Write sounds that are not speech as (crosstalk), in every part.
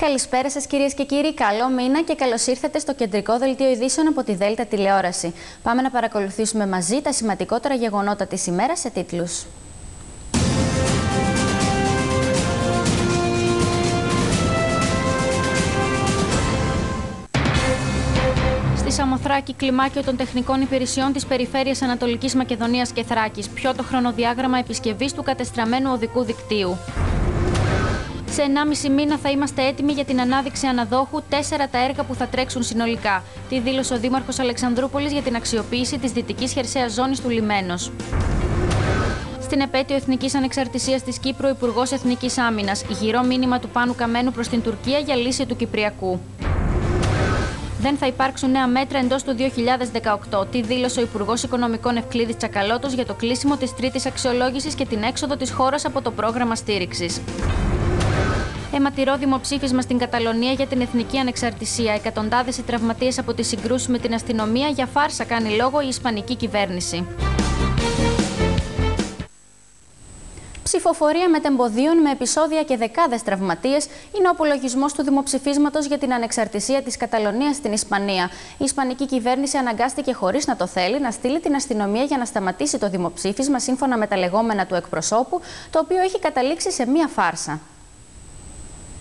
Καλησπέρα σας, κυρίες και κύριοι. Καλό μήνα και καλώς ήρθατε στο κεντρικό δελτίο ειδήσεων από τη Δέλτα Τηλεόραση. Πάμε να παρακολουθήσουμε μαζί τα σημαντικότερα γεγονότα της ημέρας σε τίτλους. Στη Σαμοθράκη, κλιμάκιο των τεχνικών υπηρεσιών της Περιφέρειας Ανατολικής Μακεδονίας και Θράκης. Ποιο το χρονοδιάγραμμα επισκευής του κατεστραμμένου οδικού δικτύου. Σε 1,5 μήνα θα είμαστε έτοιμοι για την ανάδειξη αναδόχου τέσσερα τα έργα που θα τρέξουν συνολικά. Τη δήλωσε ο Δήμαρχος Αλεξανδρούπολης για την αξιοποίηση της δυτικής χερσαία ζώνης του Λιμένος. Στην επέτειο Εθνικής Ανεξαρτησίας της Κύπρου, ο Υπουργός Εθνικής Άμυνας. Γυρό μήνυμα του Πάνου Καμένου προς την Τουρκία για λύση του Κυπριακού. Δεν θα υπάρξουν νέα μέτρα εντός του 2018. Τι δήλωσε ο Υπουργός Οικονομικών Ευκλήδης Τσακαλώτος για το κλείσιμο της τρίτης αξιολόγησης και την έξοδο της χώρας από το πρόγραμμα στήριξης. Αιματηρό δημοψήφισμα στην Καταλωνία για την εθνική ανεξαρτησία. Εκατοντάδες οι τραυματίες από τι συγκρούσει με την αστυνομία για φάρσα κάνει λόγο η Ισπανική κυβέρνηση. Ψηφοφορία μετεμποδίων με επεισόδια και δεκάδες τραυματίες είναι ο απολογισμός του δημοψηφίσματος για την ανεξαρτησία της Καταλωνίας στην Ισπανία. Η Ισπανική κυβέρνηση αναγκάστηκε χωρίς να το θέλει να στείλει την αστυνομία για να σταματήσει το δημοψήφισμα σύμφωνα με τα λεγόμενα του εκπροσώπου, το οποίο έχει καταλήξει σε μία φάρσα.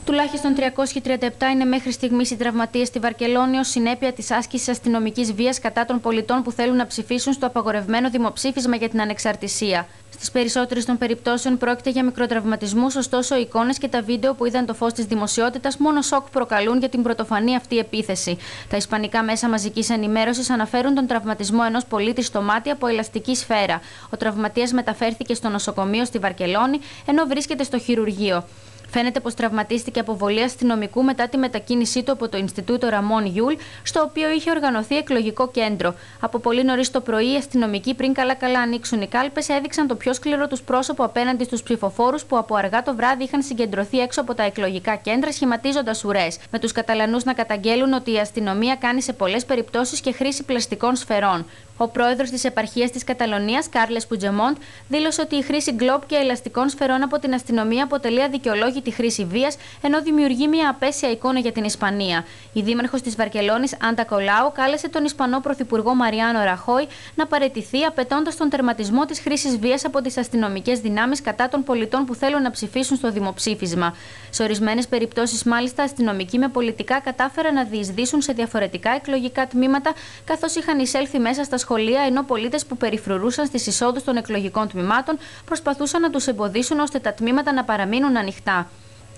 Τουλάχιστον 337 είναι μέχρι στιγμής οι τραυματίες στη Βαρκελόνη ως συνέπεια της άσκησης αστυνομικής βίας κατά των πολιτών που θέλουν να ψηφίσουν στο απαγορευμένο δημοψήφισμα για την ανεξαρτησία. Στις περισσότερες των περιπτώσεων πρόκειται για μικροτραυματισμούς, ωστόσο οι εικόνες και τα βίντεο που είδαν το φως της δημοσιότητας μόνο σοκ προκαλούν για την πρωτοφανή αυτή επίθεση. Τα ισπανικά μέσα μαζικής ενημέρωσης αναφέρουν τον τραυματισμό ενός πολίτη στο μάτι από ελαστική σφαίρα. Ο τραυματίας μεταφέρθηκε στο νοσοκομείο στη Βαρκελόνη, ενώ βρίσκεται στο χειρουργείο. Φαίνεται πως τραυματίστηκε από βολή αστυνομικού μετά τη μετακίνησή του από το Ινστιτούτο Ραμόν Γιούλ, στο οποίο είχε οργανωθεί εκλογικό κέντρο. Από πολύ νωρίς το πρωί, οι αστυνομικοί, πριν καλά-καλά ανοίξουν οι κάλπες, έδειξαν το πιο σκληρό τους πρόσωπο απέναντι στους ψηφοφόρους που από αργά το βράδυ είχαν συγκεντρωθεί έξω από τα εκλογικά κέντρα, σχηματίζοντας ουρές. Με τους Καταλανούς να καταγγέλλουν ότι η αστυνομία κάνει σε πολλές περιπτώσεις και χρήση πλαστικών σφαιρών. Ο πρόεδρος της επαρχίας της Καταλωνίας, Κάρλες Πουτζεμόντ, δήλωσε ότι η χρήση γκλόπ και ελαστικών σφαιρών από την αστυνομία αποτελεί αδικαιολόγητη χρήση βίας, ενώ δημιουργεί μια απέσια εικόνα για την Ισπανία. Η δήμαρχος της Βαρκελόνης, Άντα Κολάου, κάλεσε τον Ισπανό πρωθυπουργό Μαριάνο Ραχόη να παρετηθεί, απαιτώντας τον τερματισμό της χρήσης βίας από τις αστυνομικές δυνάμεις κατά των πολιτών που θέλουν να ψηφίσουν στο δημοψήφισμα. Σε ορισμένες περιπτώσεις, μάλιστα, αστυνομικοί με πολιτικά κατάφεραν να διεισδύσουν σε διαφορετικά εκλογικά τμήματα, καθώς είχαν εισέλθει μέσα στα σχολεία, ενώ πολίτες που περιφρουρούσαν στις εισόδους των εκλογικών τμήματων προσπαθούσαν να τους εμποδίσουν ώστε τα τμήματα να παραμείνουν ανοιχτά.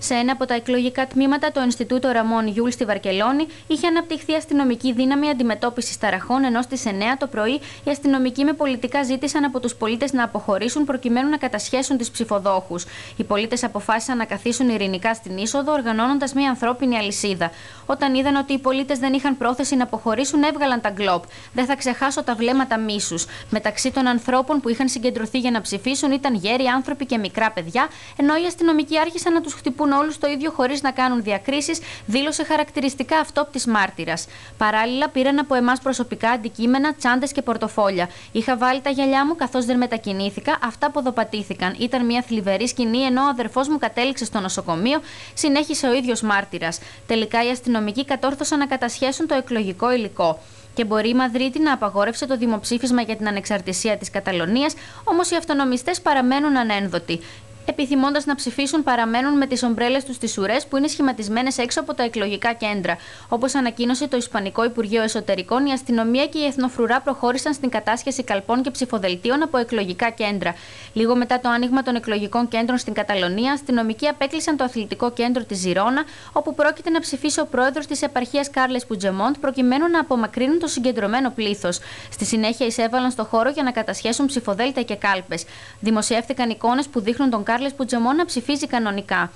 Σε ένα από τα εκλογικά τμήματα, το Ινστιτούτο Ραμόν Γιούλ στη Βαρκελόνη, είχε αναπτυχθεί αστυνομική δύναμη αντιμετώπισης ταραχών, ενώ στις 9 το πρωί οι αστυνομικοί με πολιτικά ζήτησαν από τους πολίτες να αποχωρήσουν προκειμένου να κατασχέσουν τις ψηφοδόχους. Οι πολίτες αποφάσισαν να καθίσουν ειρηνικά στην είσοδο, οργανώνοντας μια ανθρώπινη αλυσίδα. Όταν είδαν ότι οι πολίτες δεν είχαν πρόθεση να αποχωρήσουν, έβγαλαν τα γκλόπ. Δεν θα ξεχάσω τα βλέμματα μίσους. Μεταξύ των ανθρώπων που είχαν συγκεντρωθεί για να ψηφίσουν ήταν γέροι άνθρωποι και μικρά παιδιά, ενώ οι αστυνομικοί άρχισαν να τους χτυπούν όλους το ίδιο χωρίς να κάνουν διακρίσεις, δήλωσε χαρακτηριστικά αυτόπτης μάρτυρας. Παράλληλα, πήραν από εμάς προσωπικά αντικείμενα, τσάντες και πορτοφόλια. Είχα βάλει τα γυαλιά μου καθώς δεν μετακινήθηκα, αυτά ποδοπατήθηκαν. Ήταν μια θλιβερή σκηνή, ενώ ο αδερφός μου κατέληξε στο νοσοκομείο, συνέχισε ο ίδιος μάρτυρας. Τελικά οι αστυνομικοί κατόρθωσαν να κατασχέσουν το εκλογικό υλικό και μπορεί η Μαδρίτη να απαγόρευσε το δημοψήφισμα για την ανεξαρτησία της Καταλωνίας, όμως οι αυτονομιστές παραμένουν ανένδοτοι επιθυμώντας να ψηφίσουν, παραμένουν με τις ομπρέλες τους στι ουρές που είναι σχηματισμένες έξω από τα εκλογικά κέντρα. Όπως ανακοίνωσε το Ισπανικό Υπουργείο Εσωτερικών, η αστυνομία και η Εθνοφρουρά προχώρησαν στην κατάσχεση καλπών και ψηφοδελτίων από εκλογικά κέντρα. Λίγο μετά το άνοιγμα των εκλογικών κέντρων στην Καταλωνία, αστυνομικοί απέκλεισαν το αθλητικό κέντρο της Ζιρόνα, όπου πρόκειται να ψηφίσει ο πρόεδρος της επαρχίας Κάρλες Πουτζεμόντ, προκειμένου να απομακρύνουν το συγκεντρωμένο πλήθος. Στη συνέχεια εισέβαλαν στο χώρο για να κατασχέσουν ψηφοδέλτια και κάλπες. Δημοσιεύτηκαν εικόνες που δείχνουν τον Κάρλες Πουτζεμόντ να ψηφίζει κανονικά.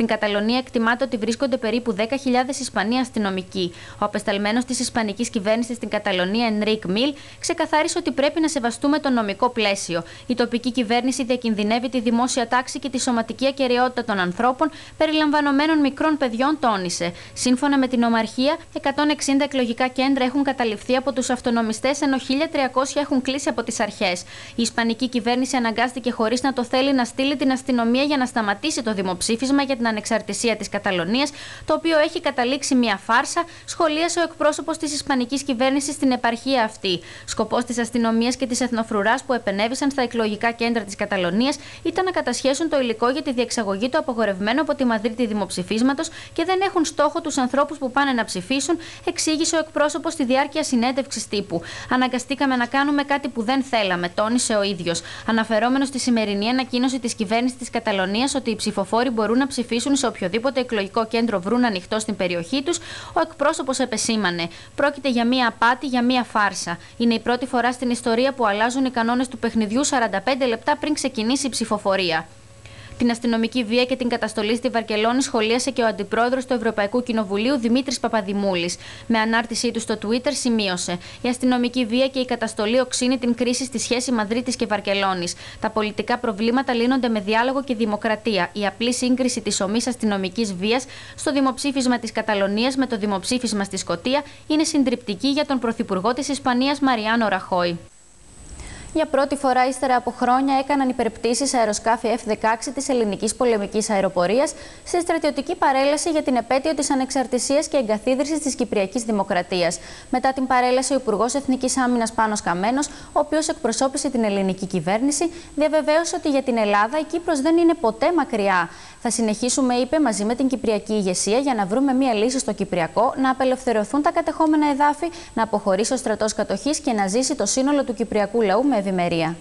Στην Καταλωνία εκτιμάται ότι βρίσκονται περίπου 10.000 Ισπανοί αστυνομικοί. Ο απεσταλμένος της Ισπανικής κυβέρνησης στην Καταλωνία, Ενρίκ Μιλ, ξεκαθάρισε ότι πρέπει να σεβαστούμε το νομικό πλαίσιο. Η τοπική κυβέρνηση διακινδυνεύει τη δημόσια τάξη και τη σωματική ακαιρεότητα των ανθρώπων, περιλαμβανομένων μικρών παιδιών, τόνισε. Σύμφωνα με την Ομαρχία, 160 εκλογικά κέντρα έχουν καταληφθεί από τους αυτονομιστές, ενώ 1.300 έχουν κλείσει από τις αρχές. Η Ισπανική κυβέρνηση αναγκάστηκε χωρίς να το θέλει να στείλει την αστυνομία για να σταματήσει το δημοψήφισμα για την ανεξαρτησία της Καταλωνίας, το οποίο έχει καταλήξει μια φάρσα, σχολίασε ο εκπρόσωπος της Ισπανικής κυβέρνησης στην επαρχία αυτή. Σκοπός της αστυνομίας και της εθνοφρουράς που επενέβησαν στα εκλογικά κέντρα της Καταλωνίας ήταν να κατασχέσουν το υλικό για τη διεξαγωγή του απογορευμένου από τη Μαδρίτη δημοψηφίσματος και δεν έχουν στόχο τους ανθρώπους που πάνε να ψηφίσουν, εξήγησε ο εκπρόσωπος στη διάρκεια συνέντευξης τύπου. Αναγκαστήκαμε να κάνουμε κάτι που δεν θέλαμε, τόνισε ο ίδιος. Αναφερόμενος στη σημερινή ανακοίνωση της κυβέρνησης της Καταλωνίας ότι οι ψηφοφόροι μπορούν να ψηφίσουν σε οποιοδήποτε εκλογικό κέντρο βρουν ανοιχτό στην περιοχή τους, ο εκπρόσωπος επεσήμανε. Πρόκειται για μία απάτη, για μία φάρσα. Είναι η πρώτη φορά στην ιστορία που αλλάζουν οι κανόνες του παιχνιδιού 45 λεπτά πριν ξεκινήσει η ψηφοφορία. Την αστυνομική βία και την καταστολή στη Βαρκελόνη σχολίασε και ο αντιπρόεδρος του Ευρωπαϊκού Κοινοβουλίου Δημήτρης Παπαδημούλης. Με ανάρτησή του στο Twitter σημείωσε: Η αστυνομική βία και η καταστολή οξύνει την κρίση στη σχέση Μαδρίτης και Βαρκελόνης. Τα πολιτικά προβλήματα λύνονται με διάλογο και δημοκρατία. Η απλή σύγκριση της ομής αστυνομικής βίας στο δημοψήφισμα της Καταλωνίας με το δημοψήφισμα στη Σκωτία είναι συντριπτική για τον Πρωθυπουργό της Ισπανίας Μαριάνο Ραχόη. Για πρώτη φορά, ύστερα από χρόνια, έκαναν υπερπτήσεις αεροσκάφη F-16 της ελληνικής πολεμικής αεροπορίας στη στρατιωτική παρέλαση για την επέτειο της ανεξαρτησίας και εγκαθίδρυσης της Κυπριακής Δημοκρατίας. Μετά την παρέλαση, ο Υπουργός Εθνικής Άμυνας Πάνος Καμένος, ο οποίος εκπροσώπησε την ελληνική κυβέρνηση, διαβεβαίωσε ότι για την Ελλάδα η Κύπρος δεν είναι ποτέ μακριά. Θα συνεχίσουμε, είπε, μαζί με την Κυπριακή ηγεσία για να βρούμε μία λύση στο Κυπριακό, να απελευθερωθούν τα κατεχόμενα εδάφη, να αποχωρήσει ο στρατός κατοχής και να ζήσει το σύνολο του Κυπριακού λαού με ευημερία.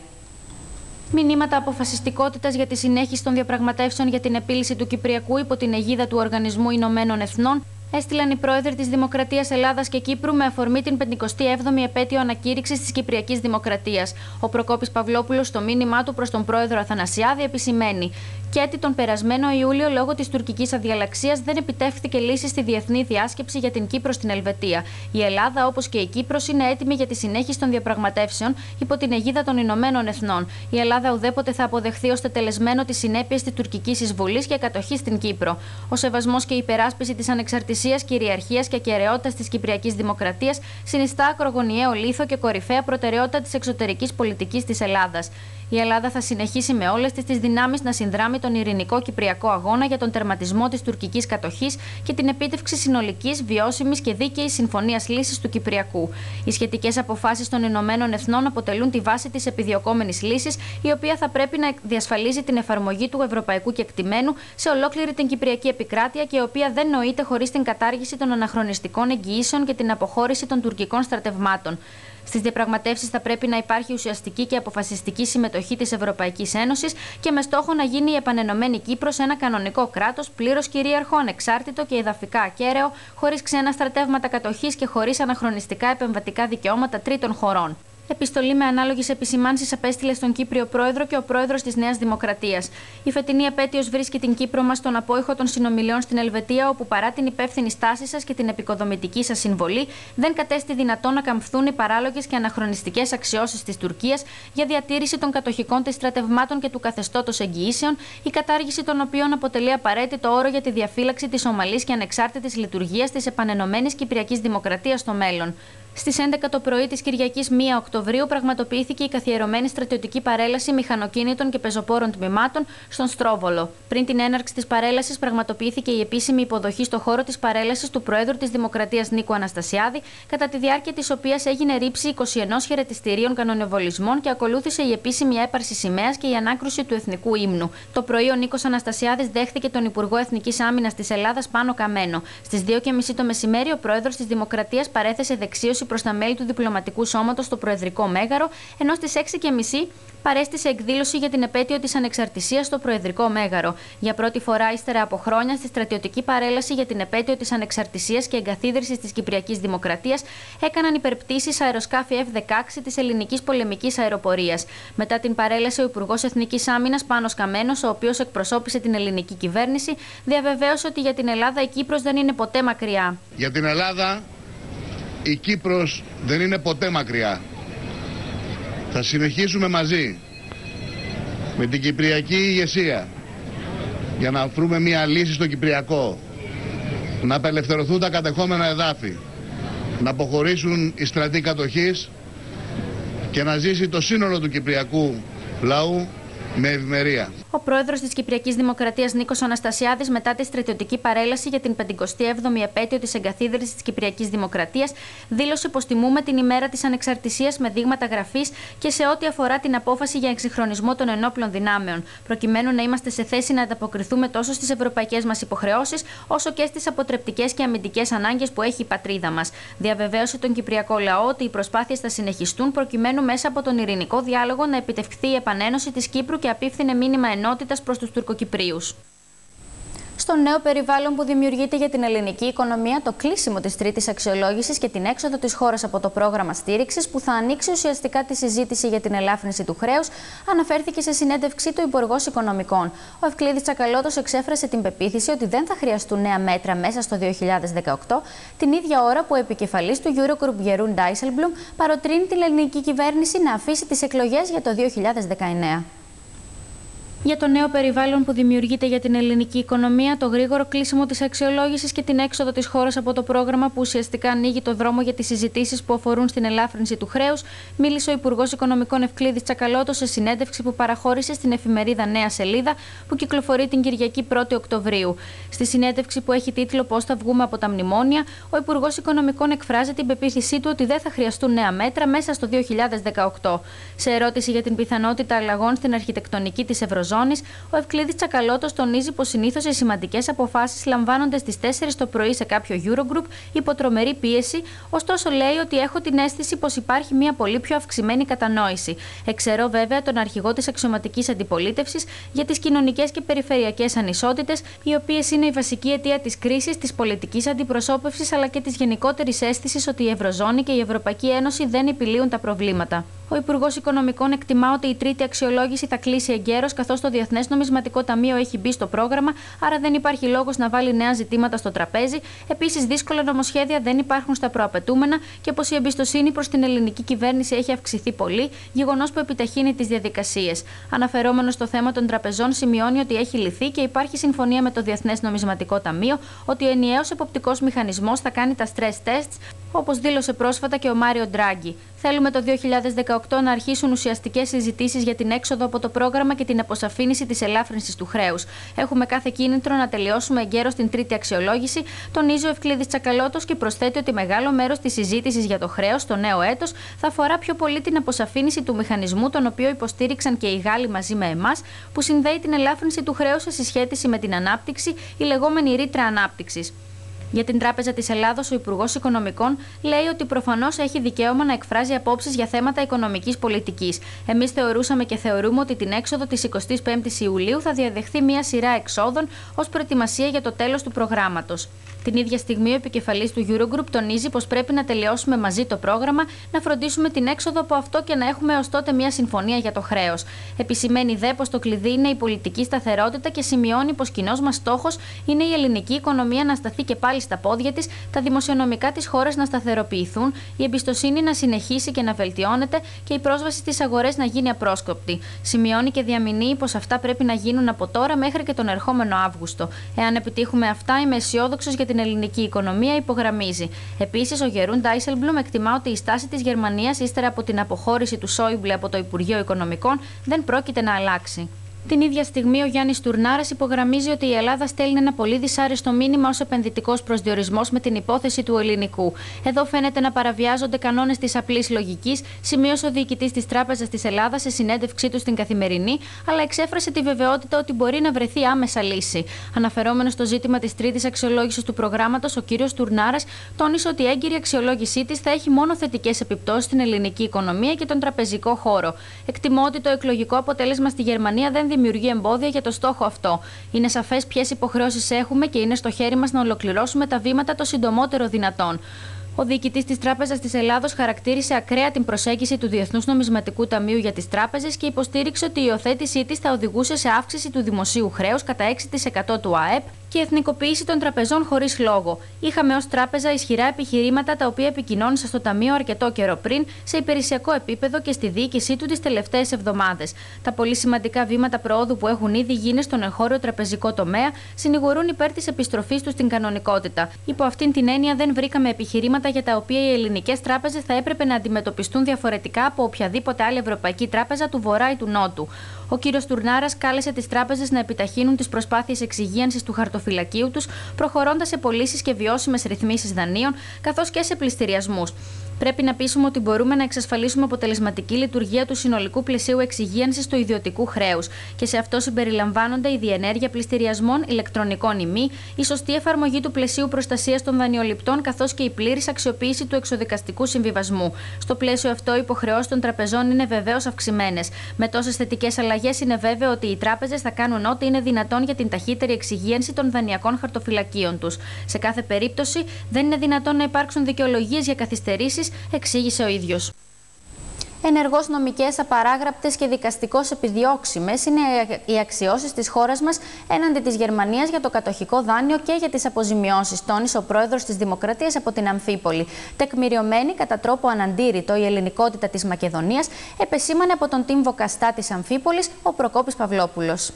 Μηνύματα αποφασιστικότητας για τη συνέχιση των διαπραγματεύσεων για την επίλυση του Κυπριακού υπό την αιγίδα του Οργανισμού Ηνωμένων Εθνών έστειλαν οι πρόεδροι της Δημοκρατίας Ελλάδας και Κύπρου με αφορμή την 57η επέτειο ανακήρυξης της Κυπριακής Δημοκρατίας. Ο Προκόπης Παυλόπουλος, στο μήνυμά του προς τον πρόεδρο Αθανασιάδη, επισημαίνει και ότι τον περασμένο Ιούλιο, λόγω της τουρκικής αδιαλαξίας, δεν επιτεύχθηκε λύση στη διεθνή διάσκεψη για την Κύπρο στην Ελβετία. Η Ελλάδα, όπως και η Κύπρος, είναι έτοιμη για τη συνέχιση των διαπραγματεύσεων υπό την αιγίδα των Ηνωμένων Εθνών. Η Ελλάδα ουδέποτε θα αποδεχθεί ως τετελεσμένο τις συνέπειες της τουρκικής εισβολής και κατοχή στην Κύπρο. Ο σεβασμός και η υπεράσπιση της ανεξαρτησίας, κυριαρχίας και ακαιρεότητας της Κυπριακής Δημοκρατίας συνιστά ακρογωνιαίο λίθο και κορυφαία προτεραιότητα της εξωτερικής πολιτικής της Ελλάδας. Η Ελλάδα θα συνεχίσει με όλες τις δυνάμεις να συνδράμει τον ειρηνικό Κυπριακό αγώνα για τον τερματισμό της τουρκικής κατοχής και την επίτευξη συνολικής, βιώσιμης και δίκαιης συμφωνίας λύσης του Κυπριακού. Οι σχετικές αποφάσεις των Ηνωμένων Εθνών αποτελούν τη βάση της επιδιωκόμενης λύσης, η οποία θα πρέπει να διασφαλίζει την εφαρμογή του ευρωπαϊκού κεκτημένου σε ολόκληρη την Κυπριακή επικράτεια και η οποία δεν νοείται χωρίς την κατάργηση των αναχρονιστικών εγγυήσεων και την αποχώρηση των τουρκικών στρατευμάτων. Στις διαπραγματεύσεις θα πρέπει να υπάρχει ουσιαστική και αποφασιστική συμμετοχή της Ευρωπαϊκής Ένωσης και με στόχο να γίνει η επανενωμένη Κύπρος ένα κανονικό κράτος, πλήρως κυρίαρχο, ανεξάρτητο και εδαφικά ακέραιο, χωρίς ξένα στρατεύματα κατοχής και χωρίς αναχρονιστικά επεμβατικά δικαιώματα τρίτων χωρών. Επιστολή με ανάλογες επισημάνσεις απέστειλε στον Κύπριο Πρόεδρο και ο Πρόεδρος της Νέας Δημοκρατίας. Η φετινή επέτειος βρίσκει την Κύπρο μας στον απόϊχο των συνομιλιών στην Ελβετία, όπου παρά την υπεύθυνη στάση σας και την επικοδομητική σας συμβολή, δεν κατέστη δυνατό να καμφθούν οι παράλογες και αναχρονιστικές αξιώσεις της Τουρκίας για διατήρηση των κατοχικών της στρατευμάτων και του καθεστώτος εγγυήσεων, η κατάργηση των οποίων αποτελεί απαραίτητο όρο για τη διαφύλαξη της ομαλής και ανεξάρτητης λειτουργίας της επανενωμένης Κυπριακής Δημοκρατίας στο μέλλον. Στις 11 το πρωί της Κυριακής 1 Οκτωβρίου πραγματοποιήθηκε η καθιερωμένη στρατιωτική παρέλαση μηχανοκίνητων και πεζοπόρων τμήματων στον Στρόβολο. Πριν την έναρξη της παρέλασης, πραγματοποιήθηκε η επίσημη υποδοχή στο χώρο της παρέλασης του Προέδρου της Δημοκρατίας Νίκο Αναστασιάδη, κατά τη διάρκεια της οποίας έγινε ρήψη 21 χαιρετιστηρίων κανονευολισμών και ακολούθησε η επίσημη έπαρση σημαίας και η ανάκρουση του εθνικού ύμνου. Το πρωί ο Νίκος Αναστασιάδης δέχθηκε τον Υπουργό Εθνικής Άμυνας της Ελλάδας Πάνο Καμένο. Στις 2.30 το μεσημέρι, ο Πρόεδρος της Δημοκρατίας παρέθεσε δεξίωση προς τα μέλη του διπλωματικού σώματος στο Προεδρικό Μέγαρο, ενώ στις 6.30 παρέστησε εκδήλωση για την επέτειο της ανεξαρτησίας στο Προεδρικό Μέγαρο. Για πρώτη φορά, ύστερα από χρόνια, στη στρατιωτική παρέλαση για την επέτειο της ανεξαρτησίας και εγκαθίδρυσης της Κυπριακής Δημοκρατίας, έκαναν υπερπτήσεις αεροσκάφη F-16 της ελληνικής πολεμικής αεροπορίας. Μετά την παρέλαση, ο Υπουργός Εθνικής Άμυνας Πάνος Καμένος, ο οποίος εκπροσώπησε την ελληνική κυβέρνηση, διαβεβαίωσε ότι για την Ελλάδα η Κύπρος δεν είναι ποτέ μακριά. Για την Ελλάδα η Κύπρος δεν είναι ποτέ μακριά. Θα συνεχίσουμε μαζί. Με την Κυπριακή ηγεσία. Για να βρούμε μια λύση στο Κυπριακό, να απελευθερωθούν τα κατεχόμενα εδάφη, να αποχωρήσουν οι στρατοί κατοχής. Και να ζήσει το σύνολο του Κυπριακού λαού με ευημερία. Ο πρόεδρος της Κυπριακής Δημοκρατίας Νίκος Αναστασιάδης, μετά τη στρατιωτική παρέλαση για την 57η επέτειο της εγκαθίδρυσης της Κυπριακής Δημοκρατίας, δήλωσε πως τιμούμε την ημέρα της ανεξαρτησίας με δείγματα γραφής και σε ό,τι αφορά την απόφαση για εξυγχρονισμό των ενόπλων δυνάμεων, προκειμένου να είμαστε σε θέση να ανταποκριθούμε τόσο στις ευρωπαϊκές μας υποχρεώσεις, όσο και στις αποτρεπτικές και αμυντικές ανάγκες που έχει η πατρίδα μας. Διαβεβαίωσε τον Κυπριακό λαό ότι οι προσπάθειες θα συνεχιστούν προκειμένου μέσα από τον ειρηνικό διάλογο να επιτευχθεί η επανένωση της Κύπρου και απίφθινε μήνυμα ενότητας προς τους Τουρκοκυπρίους στο νέο περιβάλλον που δημιουργείται για την ελληνική οικονομία, το κλείσιμο της τρίτης αξιολόγησης και την έξοδο της χώρας από το πρόγραμμα στήριξης, που θα ανοίξει ουσιαστικά τη συζήτηση για την ελάφρυνση του χρέους, αναφέρθηκε σε συνέντευξή του Υπουργός Οικονομικών. Ο Ευκλήδης Τσακαλώτος εξέφρασε την πεποίθηση ότι δεν θα χρειαστούν νέα μέτρα μέσα στο 2018, την ίδια ώρα που ο επικεφαλής του Eurogroup Γερούν Ντάισελμπλουμ παροτρύνει την ελληνική κυβέρνηση να αφήσει τις εκλογές για το 2019 για το νέο περιβάλλον που δημιουργείται για την ελληνική οικονομία, το γρήγορο κλείσιμο της αξιολόγησης και την έξοδο της χώρας από το πρόγραμμα που ουσιαστικά ανοίγει το δρόμο για τις συζητήσεις που αφορούν στην ελάφρυνση του χρέους, μίλησε ο Υπουργός Οικονομικών Ευκλήδης Τσακαλώτος σε συνέντευξη που παραχώρησε στην εφημερίδα Νέα Σελίδα που κυκλοφορεί την Κυριακή 1η Οκτωβρίου. Στη συνέντευξη που έχει τίτλο Πώς θα βγούμε από τα μνημόνια, ο Υπουργός Οικονομικών εκφράζει την πεποίθησή του ότι δεν θα χρειαστούν νέα μέτρα μέσα στο 2018. Σε ερώτηση για την πιθανότητα αλλαγών στην αρχιτεκτονική της Ευρωζώνης, ο Ευκλήδης Τσακαλώτος τονίζει πως συνήθως οι σημαντικές αποφάσεις λαμβάνονται στις 4 το πρωί σε κάποιο Eurogroup υπό τρομερή πίεση, ωστόσο λέει ότι έχω την αίσθηση πως υπάρχει μια πολύ πιο αυξημένη κατανόηση. Εξαιρώ βέβαια τον αρχηγό της αξιωματικής αντιπολίτευσης για τις κοινωνικές και περιφερειακές ανισότητες, οι οποίες είναι η βασική αιτία της κρίσης, της πολιτικής αντιπροσώπευσης αλλά και της γενικότερης αίσθησης ότι η Ευρωζώνη και η Ευρωπαϊκή Ένωση δεν επιλύουν τα προβλήματα. Ο Υπουργός Οικονομικών εκτιμά ότι η τρίτη αξιολόγηση θα κλείσει εγκαίρως, καθώς το Διεθνές Νομισματικό Ταμείο έχει μπει στο πρόγραμμα, άρα δεν υπάρχει λόγος να βάλει νέα ζητήματα στο τραπέζι. Επίσης, δύσκολα νομοσχέδια δεν υπάρχουν στα προαπαιτούμενα και πως η εμπιστοσύνη προς την ελληνική κυβέρνηση έχει αυξηθεί πολύ, γεγονός που επιταχύνει τις διαδικασίες. Αναφερόμενος στο θέμα των τραπεζών, σημειώνει ότι έχει λυθεί και υπάρχει συμφωνία με το Διεθνές Νομισματικό Ταμείο ότι ο ενιαίος εποπτικός μηχανισμός θα κάνει τα stress tests όπως δήλωσε πρόσφατα και ο Μάριο Ντράγκη. Θέλουμε το 2018 να αρχίσουν ουσιαστικές συζητήσεις για την έξοδο από το πρόγραμμα και την αποσαφήνιση της ελάφρυνσης του χρέους. Έχουμε κάθε κίνητρο να τελειώσουμε εγκαίρως την τρίτη αξιολόγηση, τονίζει ο Ευκλήδης Τσακαλώτος και προσθέτει ότι μεγάλο μέρος της συζήτησης για το χρέος το νέο έτος θα αφορά πιο πολύ την αποσαφήνιση του μηχανισμού, τον οποίο υποστήριξαν και οι Γάλλοι μαζί με εμάς, που συνδέει την ελάφρυνση του χρέους σε συσχέτιση με την ανάπτυξη, η λεγόμενη ρήτρα ανάπτυξης. Για την Τράπεζα της Ελλάδος, ο Υπουργός Οικονομικών λέει ότι προφανώς έχει δικαίωμα να εκφράζει απόψεις για θέματα οικονομικής πολιτικής. Εμείς θεωρούσαμε και θεωρούμε ότι την έξοδο της 25η Ιουλίου θα διαδεχθεί μια σειρά εξόδων ως προετοιμασία για το τέλος του προγράμματος. Την ίδια στιγμή, ο επικεφαλής του Eurogroup τονίζει πως πρέπει να τελειώσουμε μαζί το πρόγραμμα, να φροντίσουμε την έξοδο από αυτό και να έχουμε ως τότε μια συμφωνία για το χρέος. Επισημαίνει δε πως το κλειδί είναι η πολιτική σταθερότητα και σημειώνει πως κοινός μας στόχος είναι η ελληνική οικονομία να σταθεί και πάλι στα πόδια της, τα δημοσιονομικά της χώρα να σταθεροποιηθούν, η εμπιστοσύνη να συνεχίσει και να βελτιώνεται και η πρόσβαση στις αγορές να γίνει απρόσκοπτη. Σημειώνει και διαμηνύει πως αυτά πρέπει να γίνουν από τώρα μέχρι και τον ερχόμενο Αύγουστο. Εάν επιτύχουμε αυτά, είμαι αισιόδοξος για την ελληνική οικονομία, υπογραμμίζει. Επίσης, ο Γερούν Ντάισελμπλουμ εκτιμά ότι η στάση της Γερμανίας ύστερα από την αποχώρηση του Σόιμπλε από το Υπουργείο Οικονομικών δεν πρόκειται να αλλάξει. Την ίδια στιγμή, ο Γιάννης Τουρνάρας υπογραμμίζει ότι η Ελλάδα στέλνει ένα πολύ δυσάρεστο μήνυμα ως επενδυτικός προσδιορισμός με την υπόθεση του ελληνικού. Εδώ φαίνεται να παραβιάζονται κανόνες της απλής λογικής, σημείωσε ο διοικητής της Τράπεζας της Ελλάδας σε συνέντευξή του στην Καθημερινή, αλλά εξέφρασε τη βεβαιότητα ότι μπορεί να βρεθεί άμεσα λύση. Αναφερόμενος στο ζήτημα της τρίτης αξιολόγησης του προγράμματος, ο κ. Τουρνάρας τόνισε ότι η έγκυρη αξιολόγησή της θα έχει μόνο θετικές επιπτώσεις στην ελληνική οικονομία και τον τραπεζικό χώρο. Εκτιμώ ότι το εκλογικό αποτέλεσμα στη Γερμανία δεν δημιουργεί εμπόδια για το στόχο αυτό. Είναι σαφές ποιες υποχρεώσεις έχουμε και είναι στο χέρι μας να ολοκληρώσουμε τα βήματα το συντομότερο δυνατόν. Ο διοικητής της Τράπεζας της Ελλάδος χαρακτήρισε ακραία την προσέγγιση του Διεθνούς Νομισματικού Ταμείου για τις τράπεζες και υποστήριξε ότι η υιοθέτησή της θα οδηγούσε σε αύξηση του δημοσίου χρέους κατά 6% του ΑΕΠ και η εθνικοποίηση των τραπεζών χωρίς λόγο. Είχαμε ως τράπεζα ισχυρά επιχειρήματα τα οποία επικοινώνησα στο Ταμείο αρκετό καιρό πριν, σε υπηρεσιακό επίπεδο και στη διοίκησή του τις τελευταίες εβδομάδες. Τα πολύ σημαντικά βήματα προόδου που έχουν ήδη γίνει στον εγχώριο τραπεζικό τομέα συνηγορούν υπέρ της επιστροφής τους στην κανονικότητα. Υπό αυτήν την έννοια δεν βρήκαμε επιχειρήματα για τα οποία οι ελληνικές τράπεζες θα έπρεπε να αντιμετωπιστούν διαφορετικά από οποιαδήποτε άλλη ευρωπαϊκή τράπεζα του Βορρά ή του Νότου. Ο κύριος Τουρνάρας κάλεσε τις τράπεζες να επιταχύνουν τις προσπάθειες εξυγίανσης του χαρτοφυλακίου τους, προχωρώντας σε πωλήσεις και βιώσιμες ρυθμίσεις δανείων, καθώς και σε πληστηριασμούς. Πρέπει να πείσουμε ότι μπορούμε να εξασφαλίσουμε αποτελεσματική λειτουργία του συνολικού πλαισίου εξυγίανσης του ιδιωτικού χρέους και σε αυτό συμπεριλαμβάνονται η διενέργεια πληστηριασμών ηλεκτρονικών ημί, η σωστή εφαρμογή του πλαισίου προστασίας των δανειοληπτών καθώς και η πλήρης αξιοποίηση του εξοδικαστικού συμβιβασμού. Στο πλαίσιο αυτό, οι υποχρεώσεις των τραπεζών είναι βεβαίως αυξημένες. Με τόσες θετικές αλλαγές, είναι βέβαιο ότι οι τράπεζες θα κάνουν ό,τι είναι δυνατόν για την ταχύτερη εξυγίανση των δανειακών χαρτοφυλακίων τους. Σε κάθε περίπτωση, δεν είναι δυνατόν να υπάρξουν δικαιολογίες για καθυστερήσεις εξήγησε ο ίδιος. Ενεργώς νομικές, απαράγραπτες και δικαστικώς επιδιώξιμες είναι οι αξιώσεις της χώρας μας έναντι της Γερμανίας για το κατοχικό δάνειο και για τις αποζημιώσεις, τόνισε ο πρόεδρος της Δημοκρατίας από την Αμφίπολη. Τεκμηριωμένη κατά τρόπο αναντήρητο η ελληνικότητα της Μακεδονίας, επεσήμανε από τον τύμβο Καστά της Αμφίπολης ο Προκόπης Παυλόπουλος.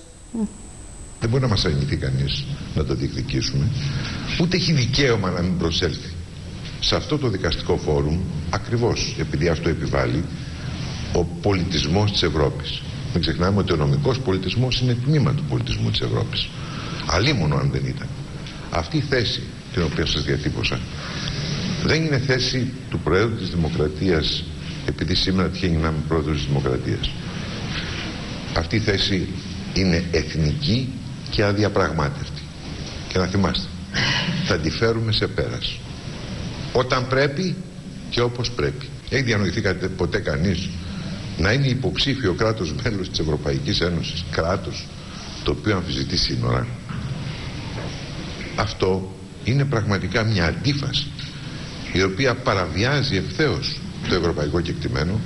Δεν μπορεί να μας αρνηθεί κανείς να το διεκδικήσουμε, ούτε έχει δικαίωμα να μην προσέλθει σε αυτό το δικαστικό φόρουμ ακριβώς επειδή αυτό επιβάλλει ο πολιτισμός της Ευρώπης. Μην ξεχνάμε ότι ο νομικός πολιτισμός είναι τμήμα του πολιτισμού της Ευρώπης. Αλίμονο αν δεν ήταν. Αυτή η θέση την οποία σας διατύπωσα δεν είναι θέση του Προέδρου της Δημοκρατίας επειδή σήμερα τυχαίνει να είμαι Πρόεδρος της Δημοκρατίας. Αυτή η θέση είναι εθνική και αδιαπραγμάτευτη. Και να θυμάστε θα τη φέρουμε σε πέρας όταν πρέπει και όπως πρέπει. Έχει διανοηθεί ποτέ κανείς να είναι υποψήφιο κράτος μέλος της Ευρωπαϊκής Ένωσης, κράτος το οποίο αμφισβητεί σύνορα. Αυτό είναι πραγματικά μια αντίφαση η οποία παραβιάζει ευθέως το ευρωπαϊκό κεκτημένο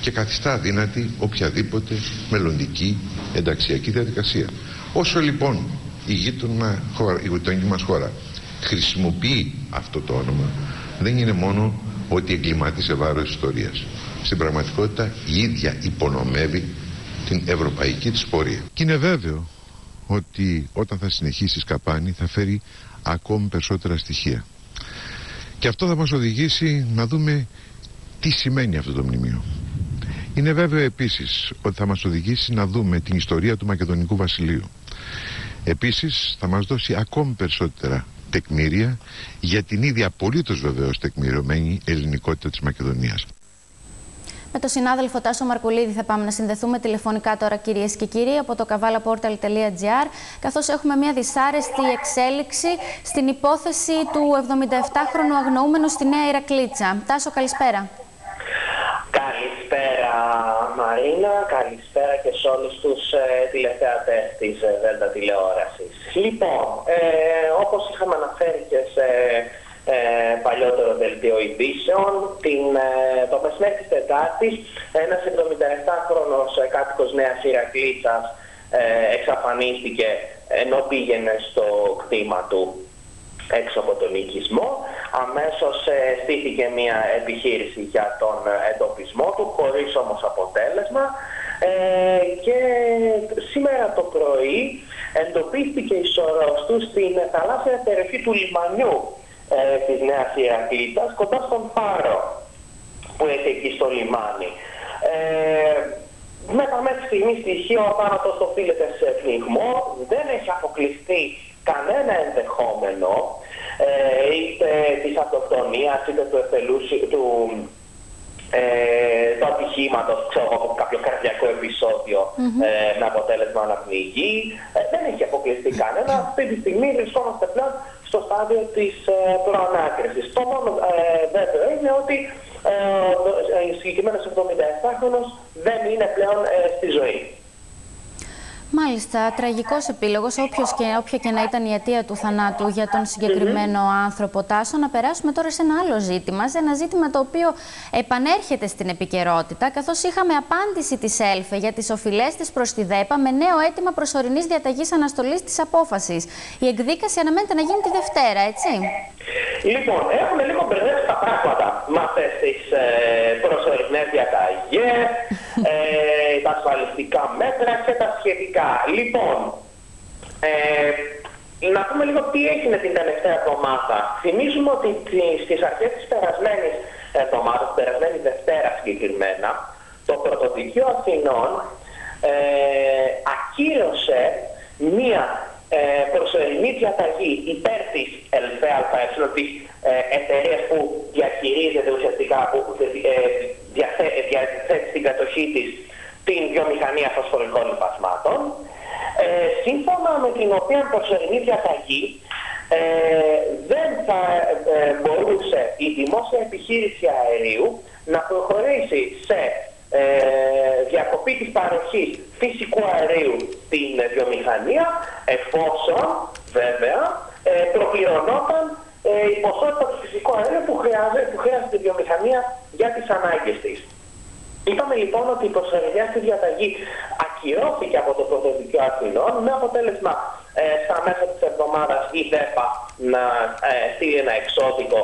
και καθιστά δύνατη οποιαδήποτε μελλοντική ενταξιακή διαδικασία. Όσο λοιπόν η γείτονα χώρα, η γειτονική μας χώρα χρησιμοποιεί αυτό το όνομα δεν είναι μόνο ότι εγκληματεί σε βάρος ιστορίας. Στην πραγματικότητα η ίδια υπονομεύει την ευρωπαϊκή της πορεία. Και είναι βέβαιο ότι όταν θα συνεχίσει η σκαπάνη θα φέρει ακόμη περισσότερα στοιχεία. Και αυτό θα μας οδηγήσει να δούμε τι σημαίνει αυτό το μνημείο. Είναι βέβαιο επίσης ότι θα μας οδηγήσει να δούμε την ιστορία του Μακεδονικού Βασιλείου. Επίσης θα μας δώσει ακόμη περισσότερα τεκμήρια για την ίδια απολύτως βεβαίως τεκμηριωμένη ελληνικότητα της Μακεδονίας. Με τον συνάδελφο Τάσο Μαρκουλίδη θα πάμε να συνδεθούμε τηλεφωνικά τώρα κυρίες και κύριοι από το καβάλαportal.gr καθώς έχουμε μια δυσάρεστη εξέλιξη στην υπόθεση του 77χρονου αγνοούμενου στη Νέα Ηρακλήτσα. Τάσο καλησπέρα. Καλησπέρα Μαρίνα, καλησπέρα και σε όλους τους ε, τηλεθεατές της ε, Δέλτα Τηλεόρασης. Λοιπόν, ε, όπως είχαμε αναφέρει και σε ε, παλιότερο δελτίο ειδήσεων, την, ε, το μεσημέρι της Τετάρτης ένας 77χρονος ε, κάτοικος Νέας Ηρακλήτσας ε, εξαφανίστηκε ενώ πήγαινε στο κτήμα του έξω από τον οικισμό. Αμέσως ε, στήθηκε μια επιχείρηση για τον εντοπισμό του, χωρίς όμως αποτέλεσμα. Ε, και σήμερα το πρωί εντοπίστηκε η σωρός του στην θαλάσσια περιοχή του λιμανιού ε, της Νέας Ηρακλήτας, κοντά στον Φάρο που έχει εκεί στο λιμάνι. Ε, με τα μέχρι στιγμής στοιχείο ο θάνατος οφείλεται σε πνιγμό, δεν έχει αποκλειστεί κανένα ενδεχόμενο ε, είτε της αυτοκτονίας είτε του, του, ε, του ατυχήματο, ξέρω από κάποιο καρδιακό επεισόδιο ε, με αποτέλεσμα αναπνιγή. Ε, δεν έχει αποκλειστεί κανένα. Αυτή τη στιγμή βρισκόμαστε πλέον στο στάδιο της ε, προανάκρισης. Το μόνο ε, βέβαιο είναι ότι ε, ο συγκεκριμένος 77χρονος δεν είναι πλέον στη ζωή. Μάλιστα, τραγικός επίλογος, και, όποια και να ήταν η αιτία του θανάτου για τον συγκεκριμένο άνθρωπο Τάσο. Να περάσουμε τώρα σε ένα άλλο ζήτημα, σε ένα ζήτημα το οποίο επανέρχεται στην επικαιρότητα, καθώς είχαμε απάντηση της ΕΛΦΕ για τις οφειλές της προς τη ΔΕΠΑ με νέο αίτημα προσωρινής διαταγής αναστολής της απόφασης. Η εκδίκαση αναμένεται να γίνει τη Δευτέρα, έτσι; Λοιπόν, έχουμε λίγο μπερδέψει τα πράγματα με αυτέ τις ε, προσωρινές διαταγές, ε, τα ασφαλιστικά μέτρα και τα σχετικά. Λοιπόν, ε, να πούμε λίγο τι έγινε την τελευταία εβδομάδα. Θυμίζουμε ότι στις αρχές της περασμένης εβδομάδας, την περασμένης Δευτέρας συγκεκριμένα, το Πρωτοδικείο Αθηνών ε, ακύρωσε μία ε, προσωρινή διαταγή υπέρ της ΕΛΦΕΑ, της ε, εταιρείας που διαχειρίζεται ουσιαστικά, που ε, διαθέτει στην κατοχή της την βιομηχανία φωσφορικών λιπασμάτων, ε, σύμφωνα με την οποία προσωρινή διαταγή ε, δεν θα ε, μπορούσε η δημόσια επιχείρηση αερίου να προχωρήσει σε ε, διακοπή της παροχής φυσικού αερίου στην βιομηχανία εφόσον βέβαια ε, προπληρωνόταν ε, η ποσότητα του φυσικού αερίου που χρειάζεται, που χρειάζεται η βιομηχανία για τις ανάγκες της. Είπαμε λοιπόν ότι η προσωρινή αυτή διαταγή ακυρώθηκε από το Πρωτοδικείο Αθηνών με αποτέλεσμα ε, στα μέσα της εβδομάδας η ΔΕΠΑ να ε, στείλει ένα εξώδικο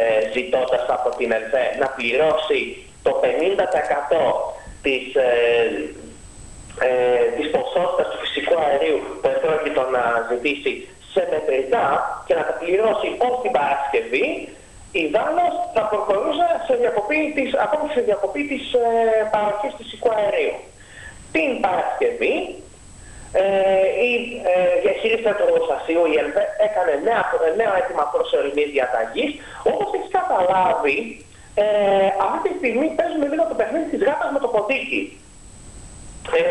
ε, ζητώντας από την ΕΛΦΕ να πληρώσει το 50% της, ε, ε, της ποσότητας του φυσικού αερίου που επρόκειτο να ζητήσει σε μετρητά και να τα πληρώσει ως την Παρασκευή η Δάνος θα προχωρούσε σε διακοπή της, ακόμη σε διακοπή της ε, παροχής φυσικού αερίου. Την Παρασκευή ε, η ε, διαχείριση του εργοστασίου, η ΕΛΒΕ, έκανε νέα, νέο αίτημα προσωρινής διαταγής. Όπως έχει καταλάβει, ε, αυτή τη στιγμή παίζουμε λίγο το παιχνίδι της γάτας με το ποντίκι. Ε,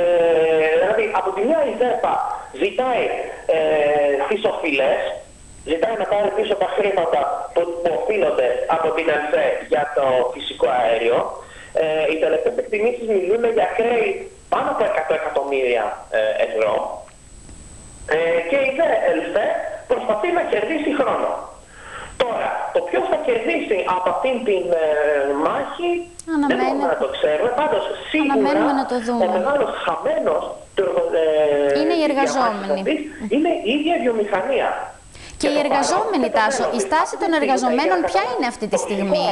δηλαδή, από τη μια η ΔΕΠΑ ζητάει ε, τις οφειλές, ζητάει να πάρει πίσω τα χρήματα που οφείλονται από την ΕΛΦΕ για το φυσικό αέριο. Ε, οι τελευταίες εκτιμήσεις μιλούν για χρέη πάνω από 100 εκατομμύρια ε, ευρώ ε, και η ΕΛΦΕ προσπαθεί να κερδίσει χρόνο. Τώρα, το ποιος θα κερδίσει από αυτήν την ε, μάχη δεν μπορούμε να το ξέρουμε. Πάντως, σίγουρα να το δούμε. ο μεγάλος χαμένος ε, είναι οι εργαζόμενοι. Είναι η ίδια βιομηχανία. Και, οι εργαζόμενοι, Τάσο, η στάση των εργαζομένων ποια είναι αυτή τη στιγμή;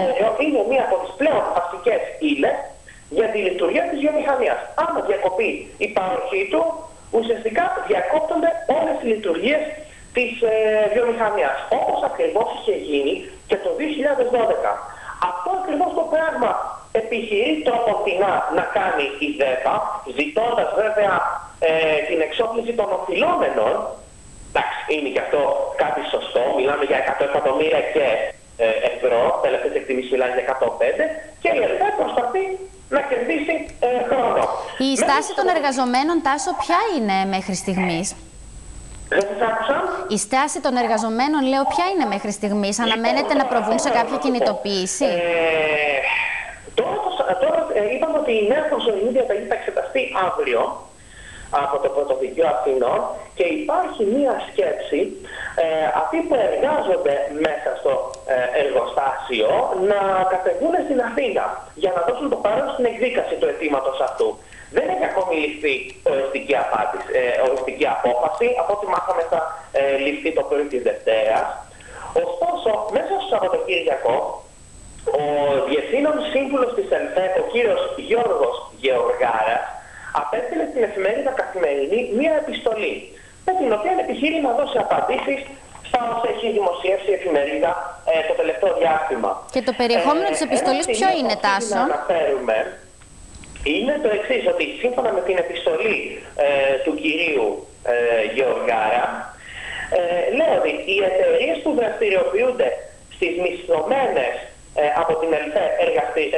Είναι μία από τις πλέον βασικές ύλες για τη λειτουργία της βιομηχανίας. Άμα διακοπεί η παροχή του, ουσιαστικά διακόπτονται όλες οι λειτουργίες της ε, βιομηχανίας. Όπως ακριβώς είχε γίνει και το 2012. Αυτό ακριβώς το πράγμα επιχειρεί τροποτινά να κάνει η ΔΕΠΑ, ζητώντας βέβαια ε, την εξόπληση των οφειλόμενων Εντάξει, είναι και αυτό κάτι σωστό. Μιλάμε για 100 εκατομμύρια και ε, ευρώ. Τελευταίες εκτιμήσεις μιλάνε για 105. Και η ΕΡΤ προσπαθεί να κερδίσει ε, χρόνο. Η στάση των εργαζομένων, Τάσο, ποια είναι μέχρι στιγμής; Δεν σας άκουσα. Η στάση των εργαζομένων, λέω, ποια είναι μέχρι στιγμής; Λοιπόν, Αναμένεται να προβούν σε κάποια κινητοποίηση; Ε, τώρα τώρα ε, είπαμε ότι η νέα προσωρινή διαταγή θα εξεταστεί αύριο από το Πρωτοδικείο Αθηνών και υπάρχει μία σκέψη ε, αυτοί που εργάζονται μέσα στο ε, εργοστάσιο να κατεβούν στην Αθήνα για να δώσουν το παρόν στην εκδίκαση του αιτήματος αυτού. Δεν έχει ακόμη ληφθεί οριστική, απάντηση, ε, οριστική απόφαση, από ό,τι μάθαμε θα ε, ληφθεί το πρωί της Δευτέρας. Ωστόσο, μέσα στο Σαββατοκύριακο, ο Διευθύνων Σύμβουλος της ΕΛΦΕΚ, ο κύριος Γιώργος Γεωργάρας, απέστειλε στην εφημερίδα Καθημερινή μία επιστολή με την οποία επιχείρει να δώσει απαντήσεις στα όσα έχει δημοσιεύσει η εφημερίδα ε, το τελευταίο διάστημα. Και το περιεχόμενο ε, της επιστολής ποιο είναι, Τάσο; Να αναφέρουμε είναι το εξής, ότι σύμφωνα με την επιστολή ε, του κυρίου ε, Γεωργάρα, ε, λέει ότι οι εταιρείες που δραστηριοποιούνται στις μισθωμένες ε, από την ΕΛΦΕ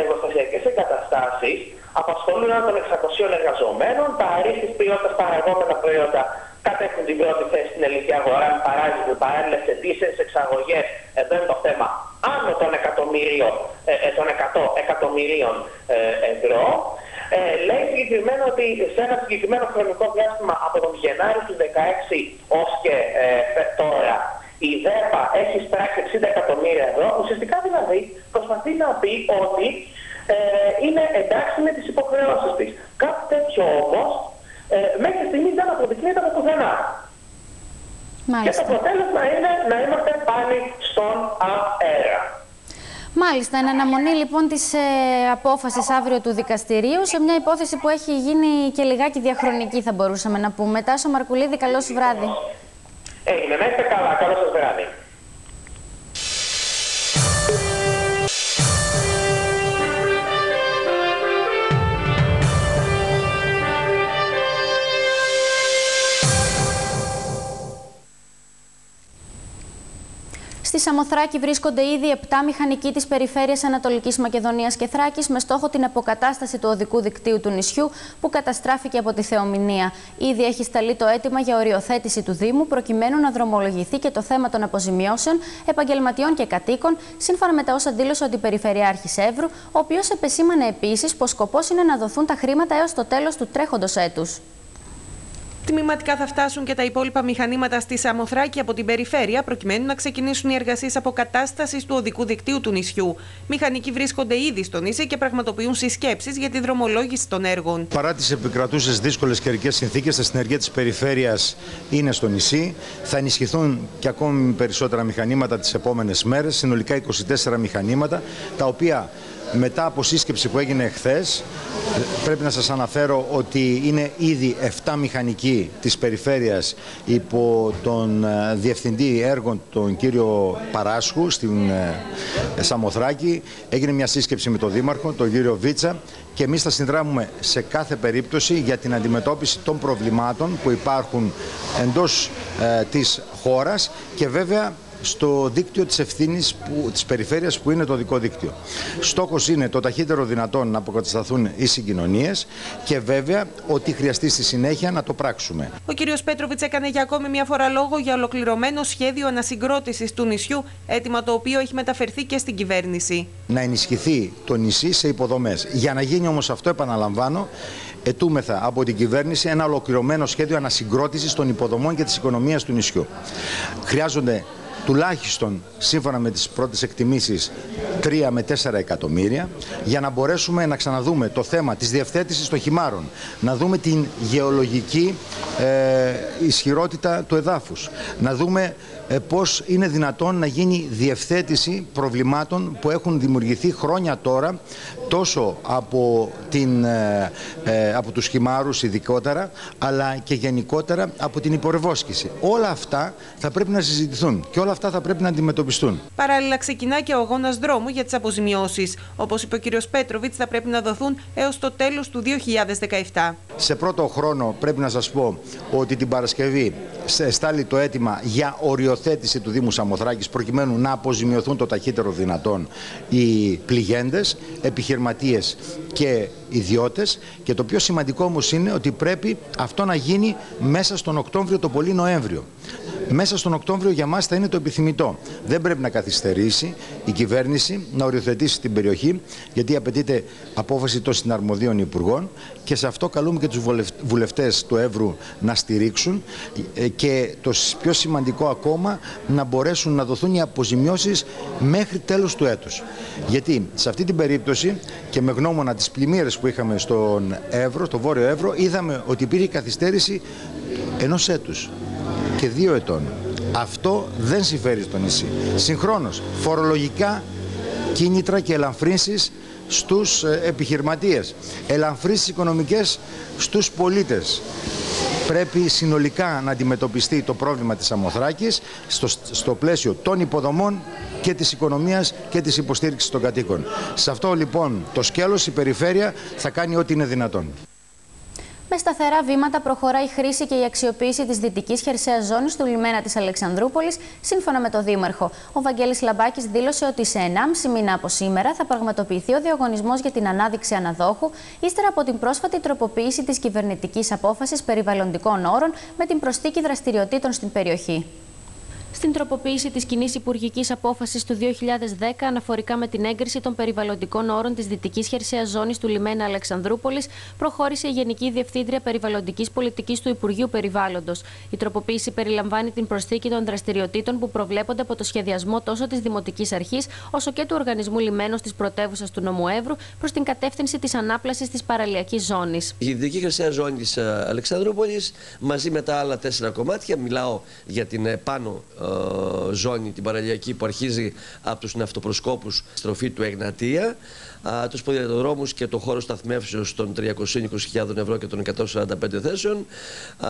εργοστασιακές εγκαταστάσεις απασχολούν έναν των 600 εργαζομένων, τα αρίστη ποιότητας παραγόμενα προϊόντα κατέχουν την πρώτη θέση στην ελληνική αγορά με παράλληλε παράλληλες αιτήσεις, εξαγωγές. Εδώ είναι το θέμα άνω των, εκατομμυρίων, ε, ε των 100 εκατομμυρίων ε, ευρώ. Ε, λέει συγκεκριμένα ότι σε ένα συγκεκριμένο χρονικό διάστημα από τον Γενάρη του 2016 ως και ε, τώρα η ΔΕΠΑ έχει σπράξει 60 εκατομμύρια ευρώ. Ουσιαστικά δηλαδή προσπαθεί να πει ότι ε, είναι εντάξει με τις υποχρεώσεις της. Κάτι τέτοιο όμως ε, μέχρι στιγμής δεν αποδεικνύεται από πουθενά. Και το αποτέλεσμα είναι να είμαστε πάλι στον αέρα. Μάλιστα, εν αναμονή λοιπόν της ε, απόφασης αύριο του δικαστηρίου σε μια υπόθεση που έχει γίνει και λιγάκι διαχρονική θα μπορούσαμε να πούμε. Τάσο Μαρκουλίδη, καλώς βράδυ. Έγινε, να είστε καλά, καλώς σας βράδυ. Στη Σαμοθράκη βρίσκονται ήδη 7 μηχανικοί της περιφέρειας Ανατολικής Μακεδονίας και Θράκης με στόχο την αποκατάσταση του οδικού δικτύου του νησιού που καταστράφηκε από τη θεομηνία. Ήδη έχει σταλεί το αίτημα για οριοθέτηση του Δήμου προκειμένου να δρομολογηθεί και το θέμα των αποζημιώσεων επαγγελματιών και κατοίκων, σύμφωνα με τα όσα δήλωσε ο Αντιπεριφερειάρχης Εύρου, ο οποίος επεσήμανε επίσης πως σκοπός είναι να δοθούν τα χρήματα έως το τέλος του τρέχοντος έτους. Τμηματικά θα φτάσουν και τα υπόλοιπα μηχανήματα στη Σαμοθράκη από την περιφέρεια, προκειμένου να ξεκινήσουν οι εργασίες αποκατάστασης του οδικού δικτύου του νησιού. Μηχανικοί βρίσκονται ήδη στο νησί και πραγματοποιούν συσκέψεις για τη δρομολόγηση των έργων. Παρά τις επικρατούσες δύσκολες καιρικές συνθήκες, τα συνεργεία της περιφέρειας είναι στο νησί. Θα ενισχυθούν και ακόμη περισσότερα μηχανήματα τις επόμενες μέρες, συνολικά 24 μηχανήματα, τα οποία μετά από σύσκεψη που έγινε χθες, πρέπει να σας αναφέρω ότι είναι ήδη 7 μηχανικοί της περιφέρειας υπό τον ε, Διευθυντή Έργων, τον κύριο Παράσχου, στην ε, Σαμοθράκη. Έγινε μια σύσκεψη με τον Δήμαρχο, τον κύριο Βίτσα και εμείς θα συνδράμουμε σε κάθε περίπτωση για την αντιμετώπιση των προβλημάτων που υπάρχουν εντός ε, της χώρας και βέβαια στο δίκτυο της ευθύνης που, της περιφέρειας που είναι το δικό δίκτυο. Στόχος είναι το ταχύτερο δυνατόν να αποκατασταθούν οι συγκοινωνίες και βέβαια ότι χρειαστεί στη συνέχεια να το πράξουμε. Ο κύριος Πέτροβιτς έκανε για ακόμη μια φορά λόγο για ολοκληρωμένο σχέδιο ανασυγκρότησης του νησιού, έτοιμα το οποίο έχει μεταφερθεί και στην κυβέρνηση. Να ενισχυθεί το νησί σε υποδομές. Για να γίνει όμως αυτό, επαναλαμβάνω, ετούμεθα από την κυβέρνηση ένα ολοκληρωμένο σχέδιο ανασυγκρότησης των υποδομών και της οικονομίας του νησιού. Χρειάζονται τουλάχιστον σύμφωνα με τις πρώτες εκτιμήσεις 3 με 4 εκατομμύρια για να μπορέσουμε να ξαναδούμε το θέμα της διευθέτησης των χυμάρων να δούμε την γεωλογική ε, ισχυρότητα του εδάφους να δούμε ε, πώς είναι δυνατόν να γίνει διευθέτηση προβλημάτων που έχουν δημιουργηθεί χρόνια τώρα τόσο από, την, ε, ε, από τους χυμάρους ειδικότερα αλλά και γενικότερα από την υπορευόσκηση. Όλα αυτά θα πρέπει να συζητηθούν και όλα αυτά θα πρέπει να αντιμετωπιστούν. Παράλληλα ξεκινά και ο αγώνας δρόμου για τις αποζημιώσεις. Όπως είπε ο κ. Πέτροβιτς θα πρέπει να δοθούν έως το τέλος του 2017. Σε πρώτο χρόνο πρέπει να σας πω ότι την Παρασκευή στάλει το αίτημα για οριοθέτηση του Δήμου Σαμοθράκης προκειμένου να αποζημιωθούν το ταχύτερο δυνατόν οι πληγέντες, επιχειρηματίες και ιδιώτες και το πιο σημαντικό όμως είναι ότι πρέπει αυτό να γίνει μέσα στον Οκτώβριο το πολύ Νοέμβριο. Μέσα στον Οκτώβριο για μας θα είναι το επιθυμητό. Δεν πρέπει να καθυστερήσει η κυβέρνηση να οριοθετήσει την περιοχή γιατί απαιτείται απόφαση των συναρμοδίων υπουργών και σε αυτό καλούμε και τους βουλευτές του Εύρου να στηρίξουν ε, και το πιο σημαντικό ακόμα να μπορέσουν να δοθούν οι αποζημιώσεις μέχρι τέλος του έτους. Γιατί σε αυτή την περίπτωση και με γνώμονα τις πλημμύρες που είχαμε στον Εύρο, στο Βόρειο Εύρο, είδαμε ότι υπήρχε καθυστέρηση ενός έτους και δύο ετών. Αυτό δεν συμφέρει στο νησί. Συγχρόνως, φορολογικά κίνητρα και ελαφρύνσεις στους ε, επιχειρηματίες, ελαφρύνσεις οικονομικές στους πολίτες. Πρέπει συνολικά να αντιμετωπιστεί το πρόβλημα της Αμοθράκης στο, στο πλαίσιο των υποδομών και της οικονομίας και της υποστήριξης των κατοίκων. Σε αυτό λοιπόν το σκέλος η περιφέρεια θα κάνει ό,τι είναι δυνατόν. Με σταθερά βήματα προχωράει η χρήση και η αξιοποίηση της δυτικής χερσαίας ζώνης του λιμένα της Αλεξανδρούπολης, σύμφωνα με το Δήμαρχο. Ο Βαγγέλης Λαμπάκης δήλωσε ότι σε 1,5 μήνα από σήμερα θα πραγματοποιηθεί ο διαγωνισμός για την ανάδειξη αναδόχου, ύστερα από την πρόσφατη τροποποίηση της κυβερνητικής απόφασης περιβαλλοντικών όρων με την προστίκη δραστηριοτήτων στην περιοχή. Στην τροποποίηση της κοινή υπουργικής απόφασης του 2010 αναφορικά με την έγκριση των περιβαλλοντικών όρων της Δυτικής Χερσαίας Ζώνης του λιμένα Αλεξανδρούπολης, προχώρησε η Γενική Διευθύντρια Περιβαλλοντικής Πολιτικής του Υπουργείου Περιβάλλοντος. Η τροποποίηση περιλαμβάνει την προσθήκη των δραστηριοτήτων που προβλέπονται από το σχεδιασμό τόσο της Δημοτικής Αρχής όσο και του Οργανισμού Λιμένος της Πρωτεύουσας του Νομού Εύρου προς την κατεύθυνση της ανάπλασης της παραλιακής ζώνης. Η Δυτική Χερσαία Ζώνη της ε, Αλεξανδρούπολης μαζί με τα άλλα τέσσερα κομμάτια, μιλάω για την ε, πάνω ε, ζώνη, την παραλιακή που αρχίζει από τους ναυτοπροσκόπους στροφή του Εγνατία, α, τους ποδηλατοδρόμους και το χώρο σταθμεύσεως των 320.000 ευρώ και των 145 θέσεων, α,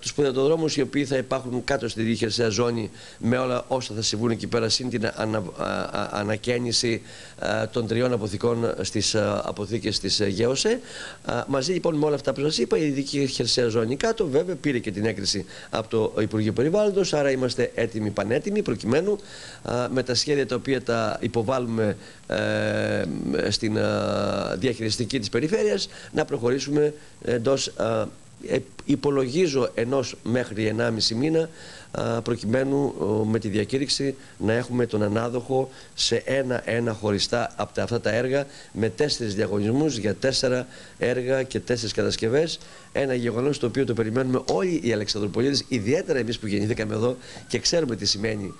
τους ποδηλατοδρόμους οι οποίοι θα υπάρχουν κάτω στη διχερσαία ζώνη με όλα όσα θα συμβούν εκεί πέρα, συν την ανα, ανακαίνιση των τριών αποθηκών στις αποθήκες της Γέωσε. μαζί λοιπόν με όλα αυτά που σας είπα, η ειδική χερσαία ζώνη κάτω βέβαια πήρε και την έγκριση από το Υπουργείο Περιβάλλοντος, άρα είμαστε έτοιμοι, πανέτοιμοι, προκειμένου με τα σχέδια τα οποία τα υποβάλλουμε ε, στην διαχειριστική της περιφέρειας να προχωρήσουμε εντός ε, υπολογίζω ενός μέχρι 1,5 μήνα προκειμένου με τη διακήρυξη να έχουμε τον ανάδοχο σε ένα-ένα χωριστά από αυτά τα έργα με τέσσερις διαγωνισμούς για τέσσερα έργα και τέσσερις κατασκευές. Ένα γεγονός το οποίο το περιμένουμε όλοι οι Αλεξανδροπολίτες ιδιαίτερα εμείς που γεννηθήκαμε εδώ και ξέρουμε τι σημαίνει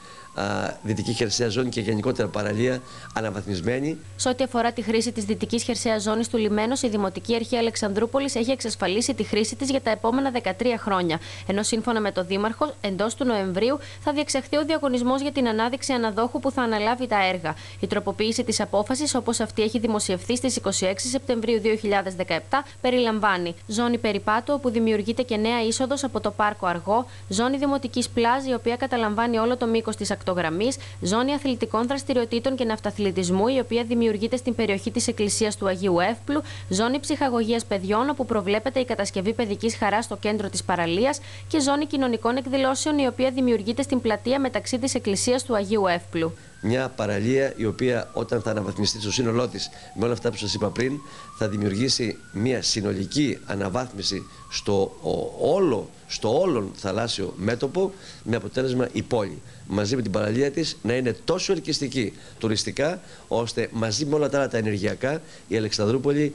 Δυτική Χερσαία Ζώνη και γενικότερα παραλία αναβαθμισμένη. Σε ό,τι αφορά τη χρήση της Δυτικής Χερσαία Ζώνης του λιμένου, η Δημοτική Αρχή Αλεξανδρούπολης έχει εξασφαλίσει τη χρήση της για τα επόμενα 13 χρόνια. Ενώ σύμφωνα με το Δήμαρχο, εντός του Νοεμβρίου θα διεξαχθεί ο διαγωνισμός για την ανάδειξη αναδόχου που θα αναλάβει τα έργα. Η τροποποίηση της απόφασης, όπως αυτή έχει δημοσιευθεί στις 26 Σεπτεμβρίου 2017, περιλαμβάνει ζώνη περιπάτου, όπου δημιουργείται και νέα είσοδος από το Πάρκο Αργό, ζώνη δημοτικής πλάζ, η οποία καταλαμβάνει όλο το μήκος της ακτογραμμή, ζώνη αθλητικών δραστηριοτήτων και ναυταθλητισμού, η οποία δημιουργείται στην περιοχή της Εκκλησίας του Αγίου Εύπλου, ζώνη ψυχαγωγίας παιδιών, όπου προβλέπεται η κατασκευή παιδικής χαράς στο κέντρο της παραλίας και ζώνη κοινωνικών εκδηλώσεων, η οποία δημιουργείται στην πλατεία μεταξύ της Εκκλησίας του Αγίου Εύπλου. Μια παραλία η οποία όταν θα αναβαθμιστεί στο σύνολό της με όλα αυτά που σας είπα πριν θα δημιουργήσει μια συνολική αναβάθμιση στο όλο, στο όλο θαλάσσιο μέτωπο με αποτέλεσμα η πόλη μαζί με την παραλία της να είναι τόσο ελκυστική τουριστικά ώστε μαζί με όλα τα άλλα τα ενεργειακά η Αλεξανδρούπολη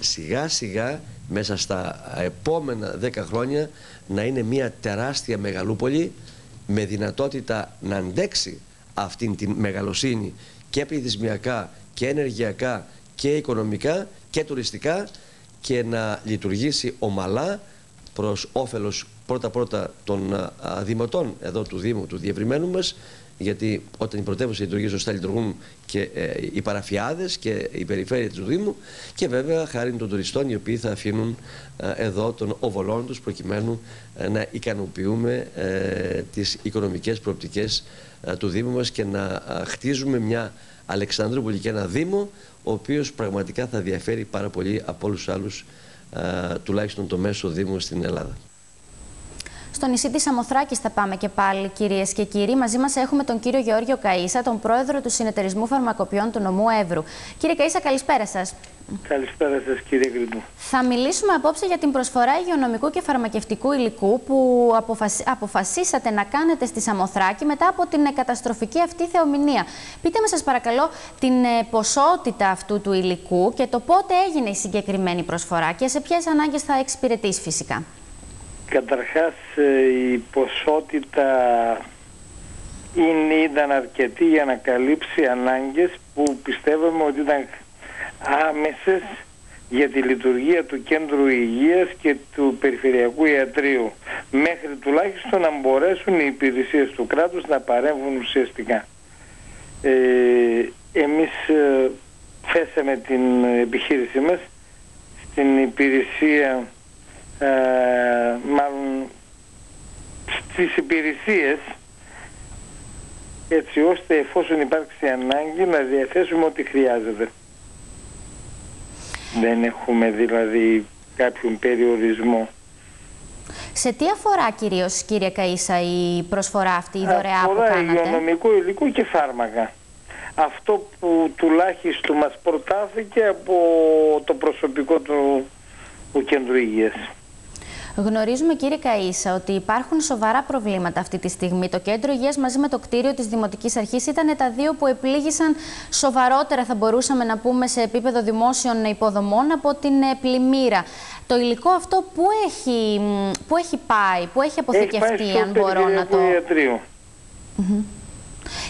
σιγά σιγά μέσα στα επόμενα 10 χρόνια να είναι μια τεράστια μεγαλούπολη με δυνατότητα να αντέξει αυτήν την μεγαλοσύνη και πληθυσμιακά και ενεργειακά και οικονομικά και τουριστικά και να λειτουργήσει ομαλά προς όφελος πρώτα-πρώτα των δημοτών εδώ του Δήμου, του διευρυμένου μας γιατί όταν η πρωτεύουσα λειτουργεί σωστά λειτουργούν και ε, οι παραφιάδες και η περιφέρεια του Δήμου και βέβαια χάρη των τουριστών οι οποίοι θα αφήνουν εδώ τον οβολόν τους προκειμένου ε, να ικανοποιούμε ε, τις οικονομικές προοπτικές ε, του Δήμου μας και να ε, χτίζουμε μια Αλεξανδρούπολη και ένα Δήμο ο οποίος πραγματικά θα διαφέρει πάρα πολύ από όλους τους άλλους ε, τουλάχιστον το μέσο Δήμο στην Ελλάδα. Στο νησί της Αμοθράκης θα πάμε και πάλι, κυρίες και κύριοι. Μαζί μας έχουμε τον κύριο Γεώργιο Καΐσα, τον πρόεδρο του Συνεταιρισμού Φαρμακοποιών του Νομού Εύρου. Κύριε Καΐσα, καλησπέρα σας. Καλησπέρα σας, κύριε Γκρινού. Θα μιλήσουμε απόψε για την προσφορά υγειονομικού και φαρμακευτικού υλικού που αποφασίσατε να κάνετε στη Σαμοθράκη μετά από την καταστροφική αυτή θεομηνία. Πείτε μας, σας παρακαλώ, την ε, ποσότητα αυτού του υλικού και το πότε έγινε η συγκεκριμένη προσφορά και σε ποιες ανάγκες θα εξυπηρετήσει φυσικά. Καταρχάς ε, η ποσότητα είναι, ήταν αρκετή για να καλύψει ανάγκες που πιστεύαμε ότι ήταν άμεσες για τη λειτουργία του Κέντρου Υγείας και του Περιφερειακού Ιατρίου μέχρι τουλάχιστον να μπορέσουν οι υπηρεσίες του κράτους να παρέμβουν ουσιαστικά. Ε, εμείς ε, θέσαμε την επιχείρησή μας στην υπηρεσία ε, μάλλον στις υπηρεσίες έτσι ώστε εφόσον υπάρξει ανάγκη να διαθέσουμε ό,τι χρειάζεται. Δεν έχουμε δηλαδή κάποιον περιορισμό. Σε τι αφορά κυρίως κύριε Καΐσα η προσφορά αυτή, η δωρεά που κάνατε; Αφορά υγειονομικό υλικό και φάρμακα. Αυτό που τουλάχιστον μας προτάθηκε από το προσωπικό του, του Κέντρου Υγείας. Γνωρίζουμε, κύριε Καΐσα, ότι υπάρχουν σοβαρά προβλήματα αυτή τη στιγμή. Το κέντρο υγείας μαζί με το κτίριο της Δημοτικής Αρχής ήταν τα δύο που επλήγησαν σοβαρότερα, θα μπορούσαμε να πούμε, σε επίπεδο δημόσιων υποδομών από την ε, πλημμύρα. Το υλικό αυτό πού έχει, πού έχει πάει, πού έχει αποθηκευτεί, έχει πάει αν μπορώ να το...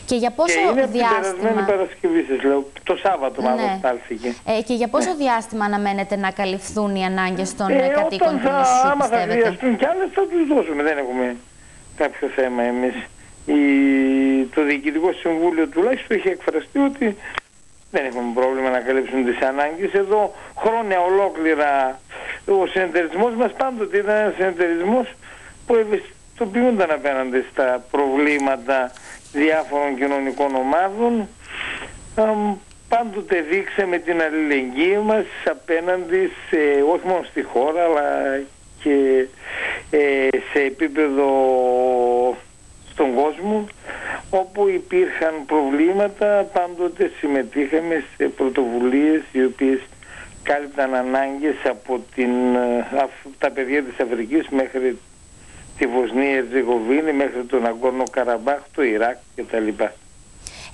Και για πόσο και είναι διάστημα. την Παρασκευή, σας λέω. Το Σάββατο, μάλλον, ναι. στάλθηκε. Ε, και για πόσο ναι. διάστημα αναμένεται να καλυφθούν οι ανάγκες των ε, κατοίκων του νησιού, Άμα θα πιστεύετε; χρειαστούν κι άλλες, θα τους δώσουμε. Δεν έχουμε κάποιο θέμα εμείς. Το Διοικητικό Συμβούλιο τουλάχιστον έχει εκφραστεί ότι δεν έχουμε πρόβλημα να καλύψουν τις ανάγκες. Εδώ χρόνια ολόκληρα ο συνεταιρισμός μας πάντοτε ήταν ένας συνεταιρισμός που ευαισθητοποιούνταν απέναντι στα προβλήματα διάφορων κοινωνικών ομάδων. Πάντοτε δείξαμε την αλληλεγγύη μας απέναντι σε, όχι μόνο στη χώρα αλλά και ε, σε επίπεδο στον κόσμο όπου υπήρχαν προβλήματα πάντοτε συμμετείχαμε σε πρωτοβουλίες οι οποίες κάλυπταν ανάγκες από την, τα παιδιά της Αφρικής μέχρι τη Βοσνία Ερζεγοβίνη μέχρι τον Αγκόρνο Καραμπάχ, το Ιράκ κτλ.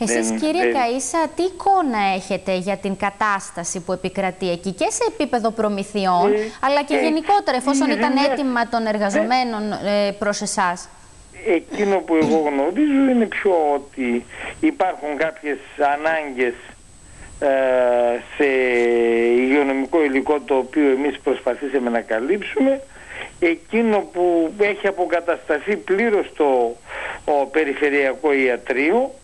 Εσείς δεν, κύριε δεν... Καΐσα, τι εικόνα έχετε για την κατάσταση που επικρατεί εκεί και σε επίπεδο προμηθειών, ε, αλλά και ε, γενικότερα εφόσον ήταν έτοιμα των εργαζομένων ε, προς εσάς; Εκείνο που εγώ γνωρίζω είναι πιο ότι υπάρχουν κάποιες ανάγκες ε, σε υγειονομικό υλικό το οποίο εμείς προσπαθήσαμε να καλύψουμε εκείνο που έχει αποκατασταθεί πλήρως το ο περιφερειακό ιατρείο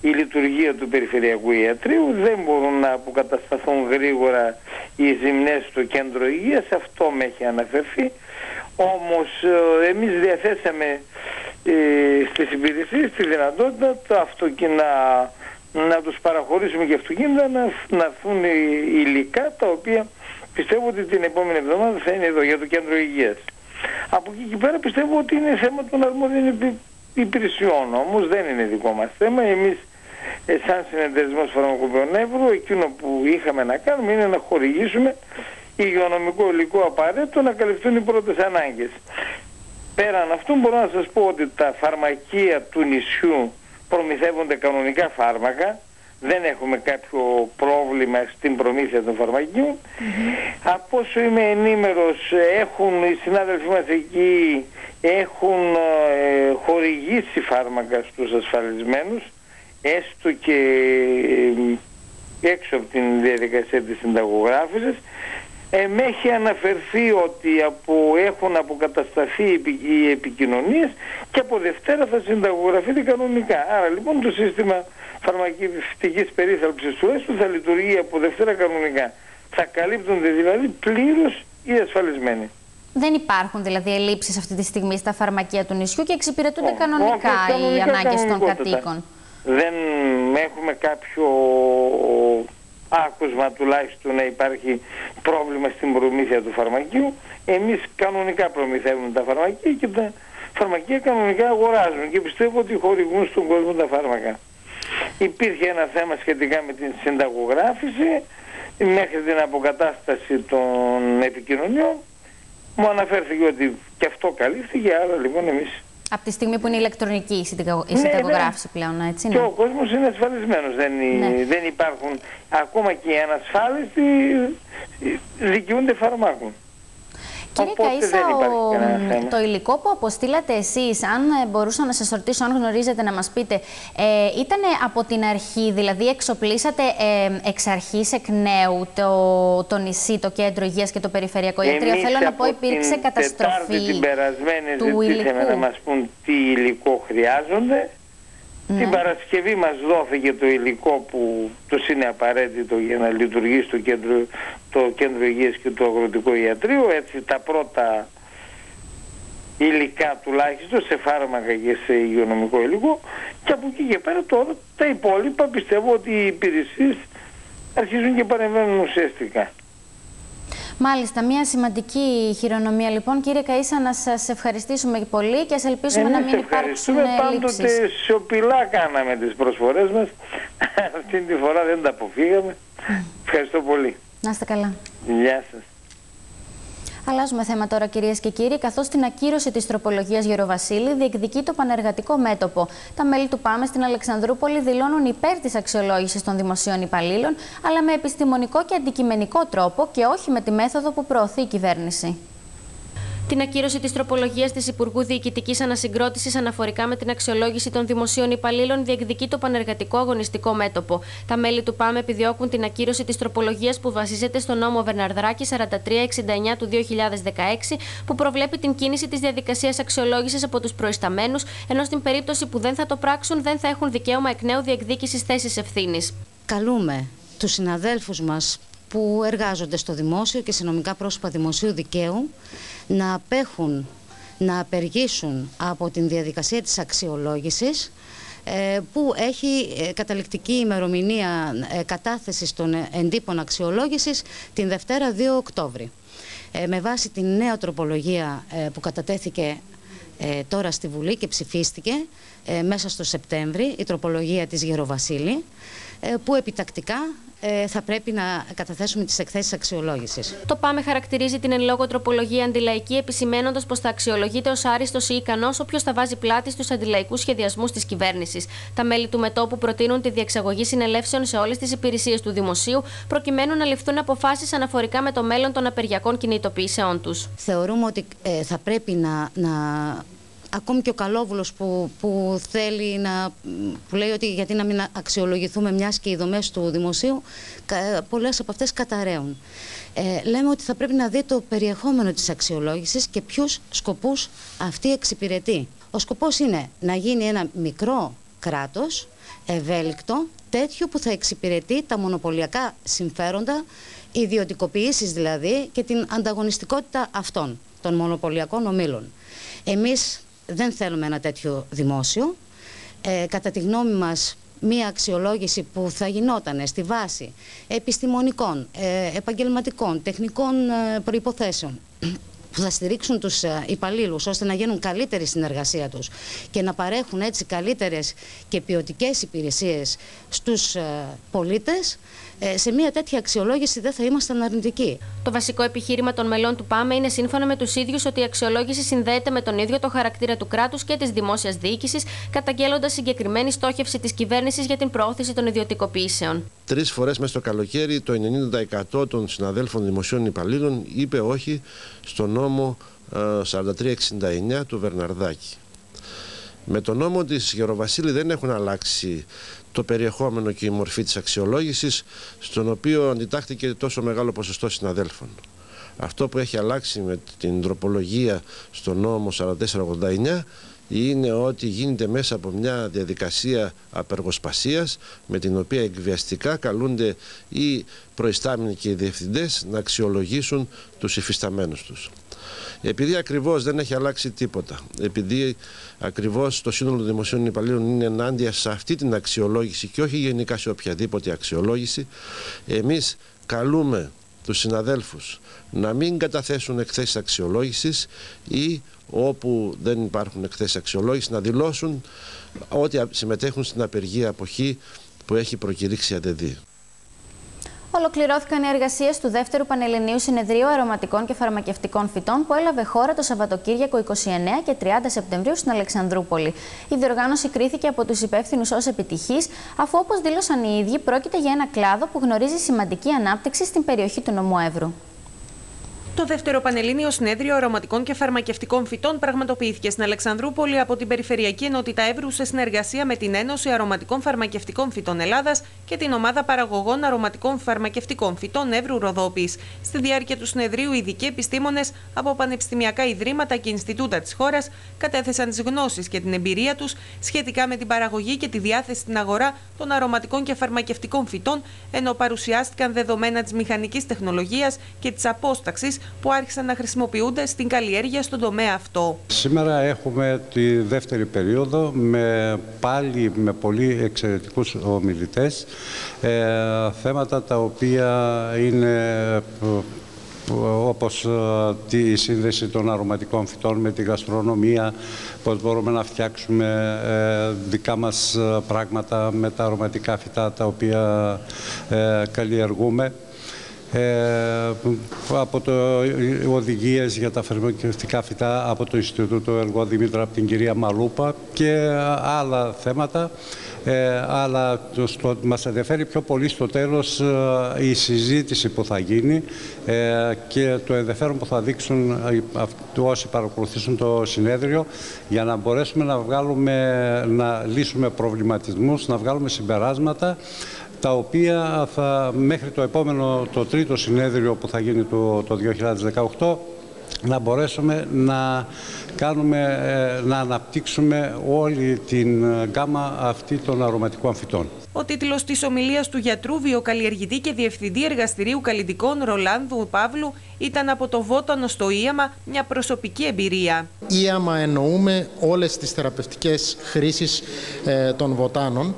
η λειτουργία του περιφερειακού ιατρείου δεν μπορούν να αποκατασταθούν γρήγορα οι ζημνές στο κέντρο υγείας αυτό με έχει αναφερθεί όμως ε, εμείς διαθέσαμε ε, στις υπηρεσίες τη δυνατότητα τα αυτοκίνα να τους παραχωρήσουμε και αυτοκίνητα να, να έρθουν υλικά τα οποία πιστεύω ότι την επόμενη εβδομάδα θα είναι εδώ για το κέντρο υγείας. Από εκεί και πέρα πιστεύω ότι είναι θέμα των αρμόδιων υπηρεσιών όμως δεν είναι δικό μας θέμα. Εμείς ε, σαν συνεταιρισμός φαρμακοποιών Εύρου εκείνο που είχαμε να κάνουμε είναι να χορηγήσουμε υγειονομικό υλικό απαραίτητο να καλυφθούν οι πρώτες ανάγκες. Πέραν αυτού μπορώ να σας πω ότι τα φαρμακεία του νησιού προμηθεύονται κανονικά φάρμακα. Δεν έχουμε κάποιο πρόβλημα στην προμήθεια των φαρμακείων. Από όσο είμαι ενήμερος έχουν οι συνάδελφοί μας εκεί έχουν ε, χορηγήσει φάρμακα στους ασφαλισμένους έστω και ε, έξω από την διαδικασία της συνταγογράφησης ε, με έχει αναφερθεί ότι από, έχουν αποκατασταθεί οι επικοινωνίες και από Δευτέρα θα συνταγογραφείται κανονικά. Άρα λοιπόν το σύστημα φαρμακευτικής περίθαλψης του ΕΣΤΟ θα λειτουργεί από Δευτέρα κανονικά. Θα καλύπτονται δηλαδή πλήρως οι ασφαλισμένοι. Δεν υπάρχουν δηλαδή ελλείψεις αυτή τη στιγμή στα φαρμακεία του νησιού και εξυπηρετούνται κανονικά, οι ανάγκες των κατοίκων. Δεν έχουμε κάποιο άκουσμα τουλάχιστον να υπάρχει πρόβλημα στην προμήθεια του φαρμακείου. Εμείς κανονικά προμηθεύουμε τα φαρμακεία και τα φαρμακεία κανονικά αγοράζουν και πιστεύω ότι χορηγούν στον κόσμο τα φάρμακα. Υπήρχε ένα θέμα σχετικά με την συνταγογράφηση μέχρι την αποκατάσταση των επικοινωνιών. Μου αναφέρθηκε ότι και αυτό καλύφθηκε, άρα λοιπόν εμείς από τη στιγμή που είναι ηλεκτρονική η ναι, συνταγογράφηση ναι, πλέον, έτσι. Ναι. Και ο κόσμος είναι ασφαλισμένος. Δεν, ναι. δεν υπάρχουν. Ακόμα και οι ανασφάλιστοι δικαιούνται φαρμάκων. Κύριε Καΐσα, ο... το υλικό που αποστήλατε εσείς, αν ε, μπορούσα να σας ρωτήσω, αν γνωρίζετε να μας πείτε, ε, ήταν από την αρχή, δηλαδή εξοπλίσατε ε, εξ αρχής εκ νέου το, το νησί, το κέντρο υγείας και το περιφερειακό ιατρείο; Θέλω να πω, υπήρξε την καταστροφή την περασμένη του υλικού. να μας πούν τι υλικό χρειάζονται ναι. Την Παρασκευή μας δόθηκε το υλικό που τους είναι απαραίτητο για να λειτουργήσει το κέντρο, το κέντρο υγείας και το αγροτικό ιατρείο. Έτσι τα πρώτα υλικά τουλάχιστον σε φάρμακα και σε υγειονομικό υλικό και από εκεί και πέρα τώρα τα υπόλοιπα πιστεύω ότι οι υπηρεσίες αρχίζουν και παρεμβαίνουν ουσιαστικά. Μάλιστα, μια σημαντική χειρονομία λοιπόν. Κύριε Καΐσα, να σας ευχαριστήσουμε πολύ και ας ελπίσουμε να μην υπάρξουν πάντοτε σιωπηλά κάναμε τις προσφορές μας. (laughs) Αυτή τη φορά δεν τα αποφύγαμε. Ευχαριστώ πολύ. Να είστε καλά. Γεια σας. Αλλάζουμε θέμα τώρα, κυρίες και κύριοι, καθώς την ακύρωση της τροπολογίας Γεροβασίλη διεκδικεί το πανεργατικό μέτωπο. Τα μέλη του ΠΑΜΕ στην Αλεξανδρούπολη δηλώνουν υπέρ της αξιολόγησης των δημοσίων υπαλλήλων, αλλά με επιστημονικό και αντικειμενικό τρόπο και όχι με τη μέθοδο που προωθεί η κυβέρνηση. Την ακύρωση της τροπολογίας της Υπουργού Διοικητικής Ανασυγκρότησης αναφορικά με την αξιολόγηση των δημοσίων υπαλλήλων διεκδικεί το πανεργατικό αγωνιστικό μέτωπο. Τα μέλη του ΠΑΜ επιδιώκουν την ακύρωση της τροπολογίας που βασίζεται στο νόμο Βερναρδράκη 4369 του 2016, που προβλέπει την κίνηση της διαδικασίας αξιολόγησης από τους προϊσταμένους, ενώ στην περίπτωση που δεν θα το πράξουν δεν θα έχουν δικαίωμα εκ νέου διεκδίκησης θέσης ευθύνης. Καλούμε τους συναδέλφους μας που εργάζονται στο δημόσιο και σε νομικά πρόσωπα δημοσίου δικαίου να απέχουν, να απεργήσουν από την διαδικασία της αξιολόγησης ε, που έχει ε, καταληκτική ημερομηνία ε, κατάθεσης των εντύπων αξιολόγησης την Δευτέρα 2 Οκτώβρη. Με βάση την νέα τροπολογία που κατατέθηκε τώρα στη Βουλή και ψηφίστηκε μέσα στο Σεπτέμβρη, η τροπολογία της Γεροβασίλη, που επιτακτικά ε, θα πρέπει να καταθέσουμε τις εκθέσεις αξιολόγησης. Το ΠΑΜΕ χαρακτηρίζει την εν λόγω τροπολογία αντιλαϊκή, επισημένοντας πως θα αξιολογείται ως άριστος ή ικανός όποιος θα βάζει πλάτη στους αντιλαϊκούς σχεδιασμούς της κυβέρνησης. Τα μέλη του μετόπου προτείνουν τη διεξαγωγή συνελεύσεων σε όλες τις υπηρεσίες του δημοσίου, προκειμένου να ληφθούν αποφάσεις αναφορικά με το μέλλον των απεργιακών κινητοποιήσεών τους. Θεωρούμε ότι ε, θα πρέπει να, να ακόμη και ο Καλόβουλος που, που θέλει να, που λέει ότι γιατί να μην αξιολογηθούμε μιας και οι δομές του δημοσίου, πολλές από αυτές καταραίουν. Ε, λέμε ότι θα πρέπει να δει το περιεχόμενο της αξιολόγησης και ποιους σκοπούς αυτή εξυπηρετεί. Ο σκοπός είναι να γίνει ένα μικρό κράτος, ευέλικτο, τέτοιο που θα εξυπηρετεί τα μονοπωλιακά συμφέροντα, ιδιωτικοποιήσεις δηλαδή και την ανταγωνιστικότητα αυτών των μονοπωλιακών ομίλων. Εμείς δεν θέλουμε ένα τέτοιο δημόσιο. Ε, κατά τη γνώμη μας μία αξιολόγηση που θα γινόταν στη βάση επιστημονικών, ε, επαγγελματικών, τεχνικών ε, προϋποθέσεων που θα στηρίξουν τους ε, υπαλλήλους ώστε να γίνουν καλύτερη συνεργασία τους και να παρέχουν έτσι καλύτερες και ποιοτικές υπηρεσίες στους πολίτες ε, σε μια τέτοια αξιολόγηση δεν θα ήμασταν αρνητικοί. Το βασικό επιχείρημα των μελών του ΠΑΜΕ είναι σύμφωνα με τους ίδιους ότι η αξιολόγηση συνδέεται με τον ίδιο το χαρακτήρα του κράτους και της δημόσιας διοίκησης, καταγγέλλοντας συγκεκριμένη στόχευση της κυβέρνησης για την προώθηση των ιδιωτικοποιήσεων. Τρεις φορές μέσα στο καλοκαίρι το 90% των συναδέλφων δημοσίων υπαλλήλων είπε όχι στο νόμο 4369 ε, του Βερναρδάκη. Με τον νόμο της Γεροβασίλη δεν έχουν αλλάξει το περιεχόμενο και η μορφή της αξιολόγησης στον οποίο αντιτάχθηκε τόσο μεγάλο ποσοστό συναδέλφων. Αυτό που έχει αλλάξει με την τροπολογία στο νόμο 4489 είναι ότι γίνεται μέσα από μια διαδικασία απεργοσπασίας με την οποία εκβιαστικά καλούνται οι προϊστάμενοι και οι διευθυντές να αξιολογήσουν τους υφισταμένους τους. Επειδή ακριβώς δεν έχει αλλάξει τίποτα, επειδή ακριβώς το σύνολο των δημοσίων υπαλλήλων είναι ενάντια σε αυτή την αξιολόγηση και όχι γενικά σε οποιαδήποτε αξιολόγηση, εμείς καλούμε τους συναδέλφους να μην καταθέσουν εκθέσεις αξιολόγησης ή όπου δεν υπάρχουν εκθέσεις αξιολόγησης να δηλώσουν ότι συμμετέχουν στην απεργία αποχή που έχει προκηρύξει ΑΔΕΔΗ. Ολοκληρώθηκαν οι εργασίες του δεύτερου Πανελληνίου Συνεδρίου Αρωματικών και Φαρμακευτικών Φυτών που έλαβε χώρα το Σαββατοκύριακο 29 και 30 Σεπτεμβρίου στην Αλεξανδρούπολη. Η διοργάνωση κρίθηκε από τους υπεύθυνους ως επιτυχής, αφού όπως δήλωσαν οι ίδιοι, πρόκειται για ένα κλάδο που γνωρίζει σημαντική ανάπτυξη στην περιοχή του νομού Εύρου. Το δεύτερο Πανελλήνιο Συνέδριο Αρωματικών και Φαρμακευτικών Φυτών πραγματοποιήθηκε στην Αλεξανδρούπολη από την Περιφερειακή Ενότητα Εύρου σε συνεργασία με την Ένωση Αρωματικών Φαρμακευτικών Φυτών Ελλάδας και την Ομάδα Παραγωγών Αρωματικών Φαρμακευτικών Φυτών Εύρου Ροδόπης. Στη διάρκεια του συνεδρίου, ειδικοί επιστήμονες από πανεπιστημιακά ιδρύματα και Ινστιτούτα της χώρας κατέθεσαν τις γνώσεις και την εμπειρία τους σχετικά με την παραγωγή και τη διάθεση στην αγορά των αρωματικών και φαρμακευτικών φυτών, ενώ παρουσιάστηκαν δεδομένα της μηχανικής τεχνολογίας και της απόσταξης που άρχισαν να χρησιμοποιούνται στην καλλιέργεια στον τομέα αυτό. Σήμερα έχουμε τη δεύτερη περίοδο με πάλι με πολύ εξαιρετικούς ομιλητές ε, θέματα τα οποία είναι όπως ε, τη σύνδεση των αρωματικών φυτών με τη γαστρονομία, πώς μπορούμε να φτιάξουμε ε, δικά μας πράγματα με τα αρωματικά φυτά τα οποία καλλιεργούμε. Ε, από το οδηγίες για τα φαρμακευτικά φυτά από το Ινστιτούτο Εργό Δημήτρα από την κυρία Μαλούπα και άλλα θέματα. Ε, αλλά το, στο, μας ενδιαφέρει πιο πολύ στο τέλος ε, η συζήτηση που θα γίνει ε, και το ενδιαφέρον που θα δείξουν ε, όσοι παρακολουθήσουν το συνέδριο για να μπορέσουμε να, βγάλουμε, να λύσουμε προβληματισμούς, να βγάλουμε συμπεράσματα τα οποία θα, μέχρι το επόμενο, το τρίτο συνέδριο που θα γίνει το, το 2018, να μπορέσουμε να, κάνουμε, ε, να αναπτύξουμε όλη την γκάμα αυτή των αρωματικών φυτών. Ο τίτλος της ομιλίας του γιατρού, βιοκαλλιεργητή και διευθυντή εργαστηρίου καλλιτικών Ρολάνδου Παύλου ήταν από το βότανο στο Ήαμα μια προσωπική εμπειρία. Ήαμα εννοούμε όλες τις θεραπευτικές χρήσεις ε, των βοτάνων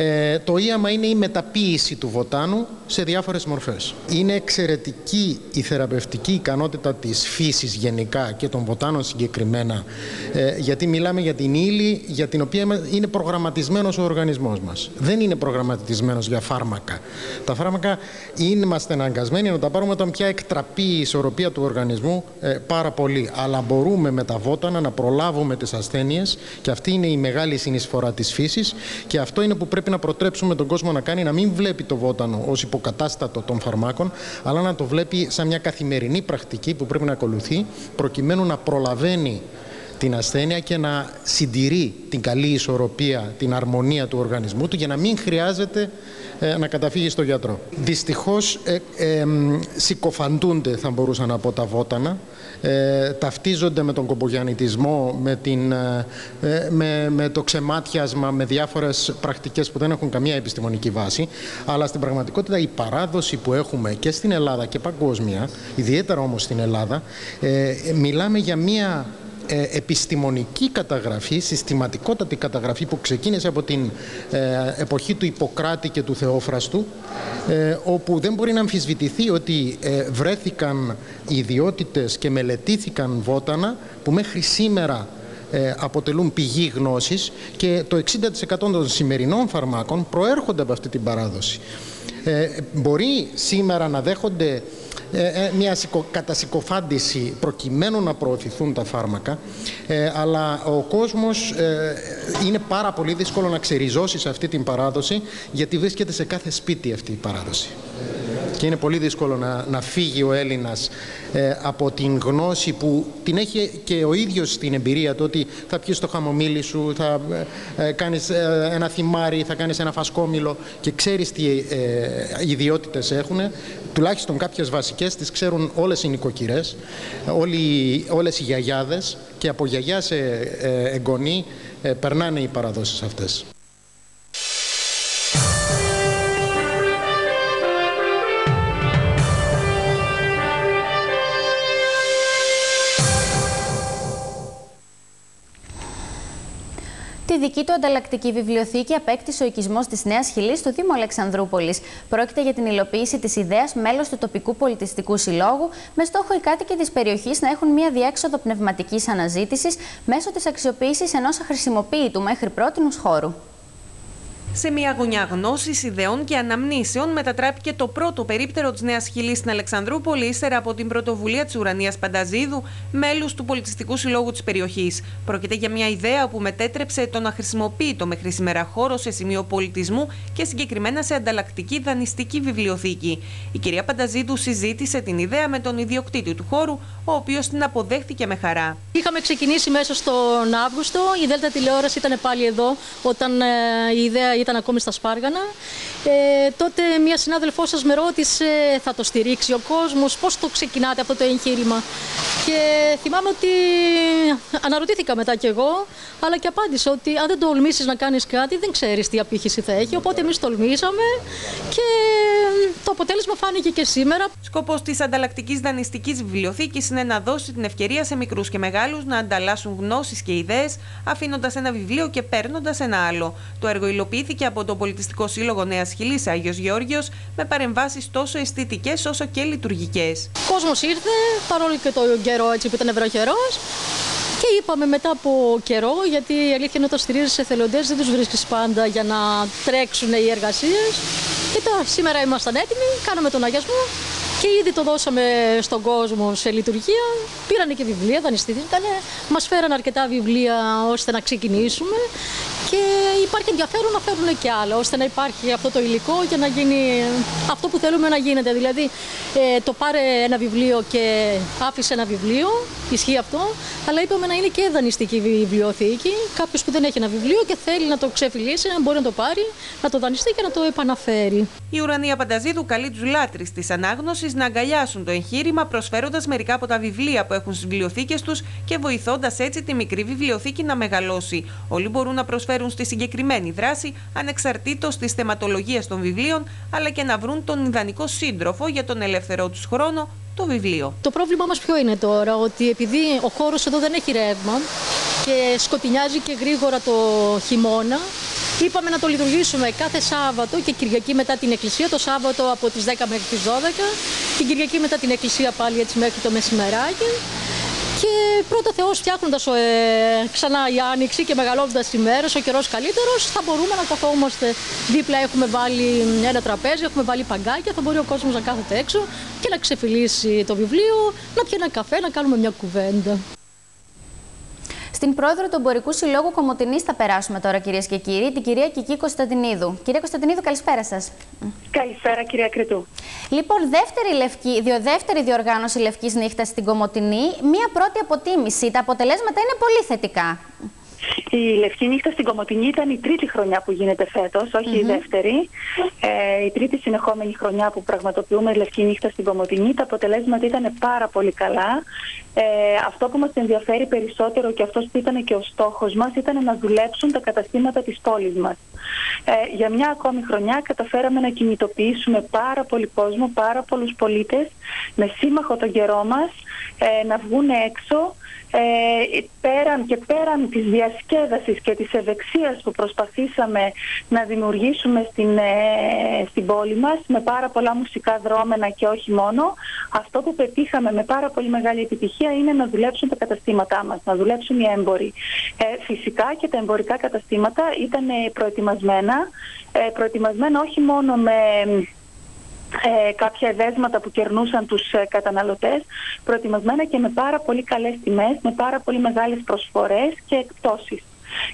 ε, το ίαμα είναι η μεταποίηση του βοτάνου σε διάφορες μορφές. Είναι εξαιρετική η θεραπευτική ικανότητα της φύσης γενικά και των βοτάνων συγκεκριμένα ε, γιατί μιλάμε για την ύλη για την οποία είναι προγραμματισμένος ο οργανισμός μας. Δεν είναι προγραμματισμένος για φάρμακα. Τα φάρμακα είμαστε αναγκασμένοι να τα πάρουμε όταν πια εκτραπεί η ισορροπία του οργανισμού ε, πάρα πολύ. Αλλά μπορούμε με τα βότανα να προλάβουμε τις ασθένειες και αυτή είναι η μεγάλη συνεισφορά της φύσης και αυτό είναι που πρέπει να προτρέψουμε τον κόσμο να κάνει, να μην βλέπει το βότανο ως υποκατάστατο των φαρμάκων, αλλά να το βλέπει σαν μια καθημερινή πρακτική που πρέπει να ακολουθεί, προκειμένου να προλαβαίνει την ασθένεια και να συντηρεί την καλή ισορροπία, την αρμονία του οργανισμού του για να μην χρειάζεται ε, να καταφύγει στο γιατρό. Δυστυχώς ε, ε, συκοφαντούνται θα μπορούσα να πω τα βότανα, ε, ταυτίζονται με τον κομπογιανιτισμό, με, την, ε, με, με το ξεμάτιασμα, με διάφορες πρακτικές που δεν έχουν καμία επιστημονική βάση, αλλά στην πραγματικότητα η παράδοση που έχουμε και στην Ελλάδα και παγκόσμια, ιδιαίτερα όμως στην Ελλάδα, μιλάμε για μία ε, επιστημονική καταγραφή, συστηματικότατη καταγραφή που ξεκίνησε από την ε, εποχή του Ιπποκράτη και του Θεόφραστου ε, όπου δεν μπορεί να αμφισβητηθεί ότι βρέθηκαν ιδιότητες και μελετήθηκαν βότανα που μέχρι σήμερα αποτελούν πηγή γνώσης και το 60% των σημερινών φαρμάκων προέρχονται από αυτή την παράδοση. μπορεί σήμερα να δέχονται ε, ε, μια κατασυκοφάντηση προκειμένου να προωθηθούν τα φάρμακα ε, αλλά ο κόσμος είναι πάρα πολύ δύσκολο να ξεριζώσει σε αυτή την παράδοση γιατί βρίσκεται σε κάθε σπίτι αυτή η παράδοση. Και είναι πολύ δύσκολο να, να φύγει ο Έλληνας από την γνώση που την έχει και ο ίδιος στην εμπειρία του ότι θα πιεις το χαμομήλι σου, θα ε, κάνεις ένα θυμάρι, θα κάνεις ένα φασκόμηλο και ξέρεις τι ε, ιδιότητες έχουν τουλάχιστον κάποιες βασικές τις ξέρουν όλες οι νοικοκυρές, όλοι, όλες οι γιαγιάδες και από γιαγιά σε ε, εγγονή ε, περνάνε οι παραδόσεις αυτές. Δική του ανταλλακτική βιβλιοθήκη απέκτησε ο οικισμός της Νέας Χιλής στο Δήμο Αλεξανδρούπολης. Πρόκειται για την υλοποίηση της ιδέας μέλος του τοπικού πολιτιστικού συλλόγου, με στόχο οι κάτοικοι της περιοχής να έχουν μια διέξοδο πνευματικής αναζήτησης μέσω της αξιοποίησης ενός αχρησιμοποιητού μέχρι πρώτη χώρου. Σε μια γωνιά γνώσης, ιδεών και αναμνήσεων μετατράπηκε το πρώτο περίπτερο της Νέας Χιλής στην Αλεξανδρούπολη, ύστερα από την πρωτοβουλία της Ουρανίας Πανταζίδου, μέλους του Πολιτιστικού Συλλόγου της περιοχής. Πρόκειται για μια ιδέα που μετέτρεψε το να χρησιμοποιεί το μέχρι σήμερα χώρο σε σημείο πολιτισμού και συγκεκριμένα σε ανταλλακτική δανειστική βιβλιοθήκη. Η κυρία Πανταζίδου συζήτησε την ιδέα με τον ιδιοκτήτη του χώρου, ο οποίος την αποδέχτηκε με χαρά. Είχαμε ξεκινήσει μέσα στον Αύγουστο. Η Δέλτα τηλεόραση ήταν πάλι εδώ όταν ε, η ιδέα ήταν ακόμη στα Σπάργανα. Ε, τότε μια συνάδελφός σας με ρώτησε, θα το στηρίξει ο κόσμος, πώς το ξεκινάτε αυτό το εγχείρημα; Και θυμάμαι ότι αναρωτήθηκα μετά κι εγώ, αλλά και απάντησα ότι αν δεν τολμήσεις να κάνεις κάτι, δεν ξέρεις τι απήχηση θα έχει. Οπότε εμείς τολμήσαμε και το αποτέλεσμα φάνηκε και σήμερα. Σκοπός της ανταλλακτικής δανειστικής βιβλιοθήκης είναι να δώσει την ευκαιρία σε μικρούς και μεγάλους να ανταλλάσσουν γνώσεις και ιδέες, αφήνοντας ένα βιβλίο και παίρνοντας ένα άλλο. Το έργο υλοποιήθηκε από το Πολιτιστικό Σύλλογο Νέας Χιλής Άγιος Γεώργιος με παρεμβάσεις τόσο αισθητικές όσο και λειτουργικές. Ο κόσμος ήρθε, παρόλο και το καιρό έτσι που ήταν ευρωχερό. Και είπαμε μετά από καιρό, γιατί η αλήθεια είναι όταν στηρίζεις εθελοντές, δεν τους βρίσκεις πάντα για να τρέξουν οι εργασίες. Και τώρα σήμερα ήμασταν έτοιμοι, κάναμε τον αγιασμό και ήδη το δώσαμε στον κόσμο σε λειτουργία. Πήραν και βιβλία, δανειστήθηκαν. Μας φέραν αρκετά βιβλία ώστε να ξεκινήσουμε και υπάρχει ενδιαφέρον να φέρουν και άλλα, ώστε να υπάρχει αυτό το υλικό για να γίνει αυτό που θέλουμε να γίνεται. Δηλαδή, ε, το πάρε ένα βιβλίο και άφησε ένα βιβλίο, ισχύει αυτό, αλλά είπαμε να είναι και δανειστική βιβλιοθήκη. Κάποιος που δεν έχει ένα βιβλίο και θέλει να το ξεφυλίσει, να μπορεί να το πάρει, να το δανειστεί και να το επαναφέρει. Η Ουρανία Πανταζίδου καλεί τους λάτρε της ανάγνωσης να αγκαλιάσουν το εγχείρημα, προσφέροντας μερικά από τα βιβλία που έχουν στι βιβλιοθήκες τους και βοηθώντας έτσι τη μικρή βιβλιοθήκη να μεγαλώσει. Όλοι μπορούν να προσφέρουν στη συγκεκριμένη δράση, ανεξαρτήτως της θεματολογίας των βιβλίων, αλλά και να βρουν τον ιδανικό σύντροφο για τον ελεύθερό τους χρόνο, το βιβλίο. Το πρόβλημά μας ποιο είναι τώρα, ότι επειδή ο χώρος εδώ δεν έχει ρεύμα και σκοτεινιάζει και γρήγορα το χειμώνα, Είπαμε να το λειτουργήσουμε κάθε Σάββατο και Κυριακή μετά την Εκκλησία, το Σάββατο από τις 10 μέχρι τις 12, την Κυριακή μετά την Εκκλησία πάλι έτσι μέχρι το μεσημεράκι. Και πρώτα Θεός, φτιάχνοντας ε, ξανά η άνοιξη και μεγαλώντα τι μέρε, ο καιρός καλύτερος, θα μπορούμε να καθόμαστε δίπλα. Έχουμε βάλει ένα τραπέζι, έχουμε βάλει παγκάκια, θα μπορεί ο κόσμος να κάθεται έξω και να ξεφυλίσει το βιβλίο, να πιει ένα καφέ, να κάνουμε μια κουβέντα. Στην πρόεδρο του Εμπορικού Συλλόγου Κομωτινής θα περάσουμε τώρα, κυρίες και κύριοι, την κυρία Κική Κωνσταντινίδου. Κυρία Κωνσταντινίδου, καλησπέρα σας. Καλησπέρα, κυρία Κρετού. Λοιπόν, δεύτερη, λευκή, δεύτερη διοργάνωση Λευκής Νύχτας στην Κομωτινή. Μία πρώτη αποτίμηση. Τα αποτελέσματα είναι πολύ θετικά. Η Λευκή Νύχτα στην Κομωτινή ήταν η τρίτη χρονιά που γίνεται φέτος, όχι η δεύτερη. Ε, η τρίτη συνεχόμενη χρονιά που πραγματοποιούμε Λευκή Νύχτα στην Κομωτινή. Τα αποτελέσματα ήταν πάρα πολύ καλά. Ε, αυτό που μας ενδιαφέρει περισσότερο και αυτός που ήταν και ο στόχος μας ήταν να δουλέψουν τα καταστήματα της πόλης μας. Ε, για μια ακόμη χρονιά καταφέραμε να κινητοποιήσουμε πάρα πολύ κόσμο, πάρα πολλούς πολίτες με σύμμαχο τον καιρό μας ε, να βγουν έξω ε, πέραν και πέραν της διασκέδασης και της ευεξίας που προσπαθήσαμε να δημιουργήσουμε στην, ε, στην πόλη μας με πάρα πολλά μουσικά δρόμενα και όχι μόνο αυτό που πετύχαμε με πάρα πολύ μεγάλη επιτυχία είναι να δουλέψουν τα καταστήματά μας, να δουλέψουν οι έμποροι. Ε, φυσικά και τα εμπορικά καταστήματα ήταν προετοιμασμένα, ε, προετοιμασμένα όχι μόνο με ε, κάποια εδέσματα που κερνούσαν τους ε, καταναλωτές προετοιμασμένα και με πάρα πολύ καλές τιμές, με πάρα πολύ μεγάλες προσφορές και εκπτώσεις.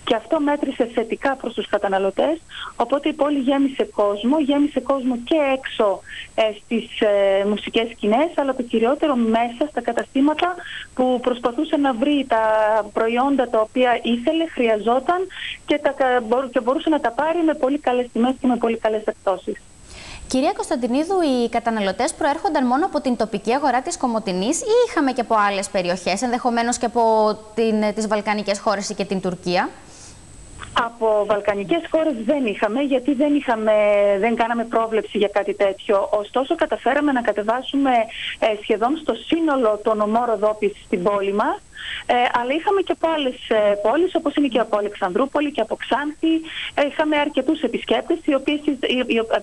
Και αυτό μέτρησε θετικά προς τους καταναλωτές, οπότε η πόλη γέμισε κόσμο, γέμισε κόσμο και έξω ε, στις ε, μουσικές σκηνές, αλλά το κυριότερο μέσα στα καταστήματα που προσπαθούσε να βρει τα προϊόντα τα οποία ήθελε, χρειαζόταν και, τα, και μπορούσε να τα πάρει με πολύ καλές τιμές και με πολύ καλές εκπτώσεις. Κυρία Κωνσταντινίδου, οι καταναλωτές προέρχονταν μόνο από την τοπική αγορά της Κομωτινής ή είχαμε και από άλλες περιοχές, ενδεχομένως και από τις Βαλκανικές χώρες ή και την Τουρκία; Από βαλκανικές χώρες δεν είχαμε, γιατί δεν, είχαμε, δεν κάναμε πρόβλεψη για κάτι τέτοιο. Ωστόσο, καταφέραμε να κατεβάσουμε ε, σχεδόν στο σύνολο των ομόροδόπης στην πόλη μας. Ε, αλλά είχαμε και από άλλες πόλεις, όπως είναι και από Αλεξανδρούπολη και από Ξάνθη. Ε, είχαμε αρκετούς επισκέπτες, οι, οποίοι,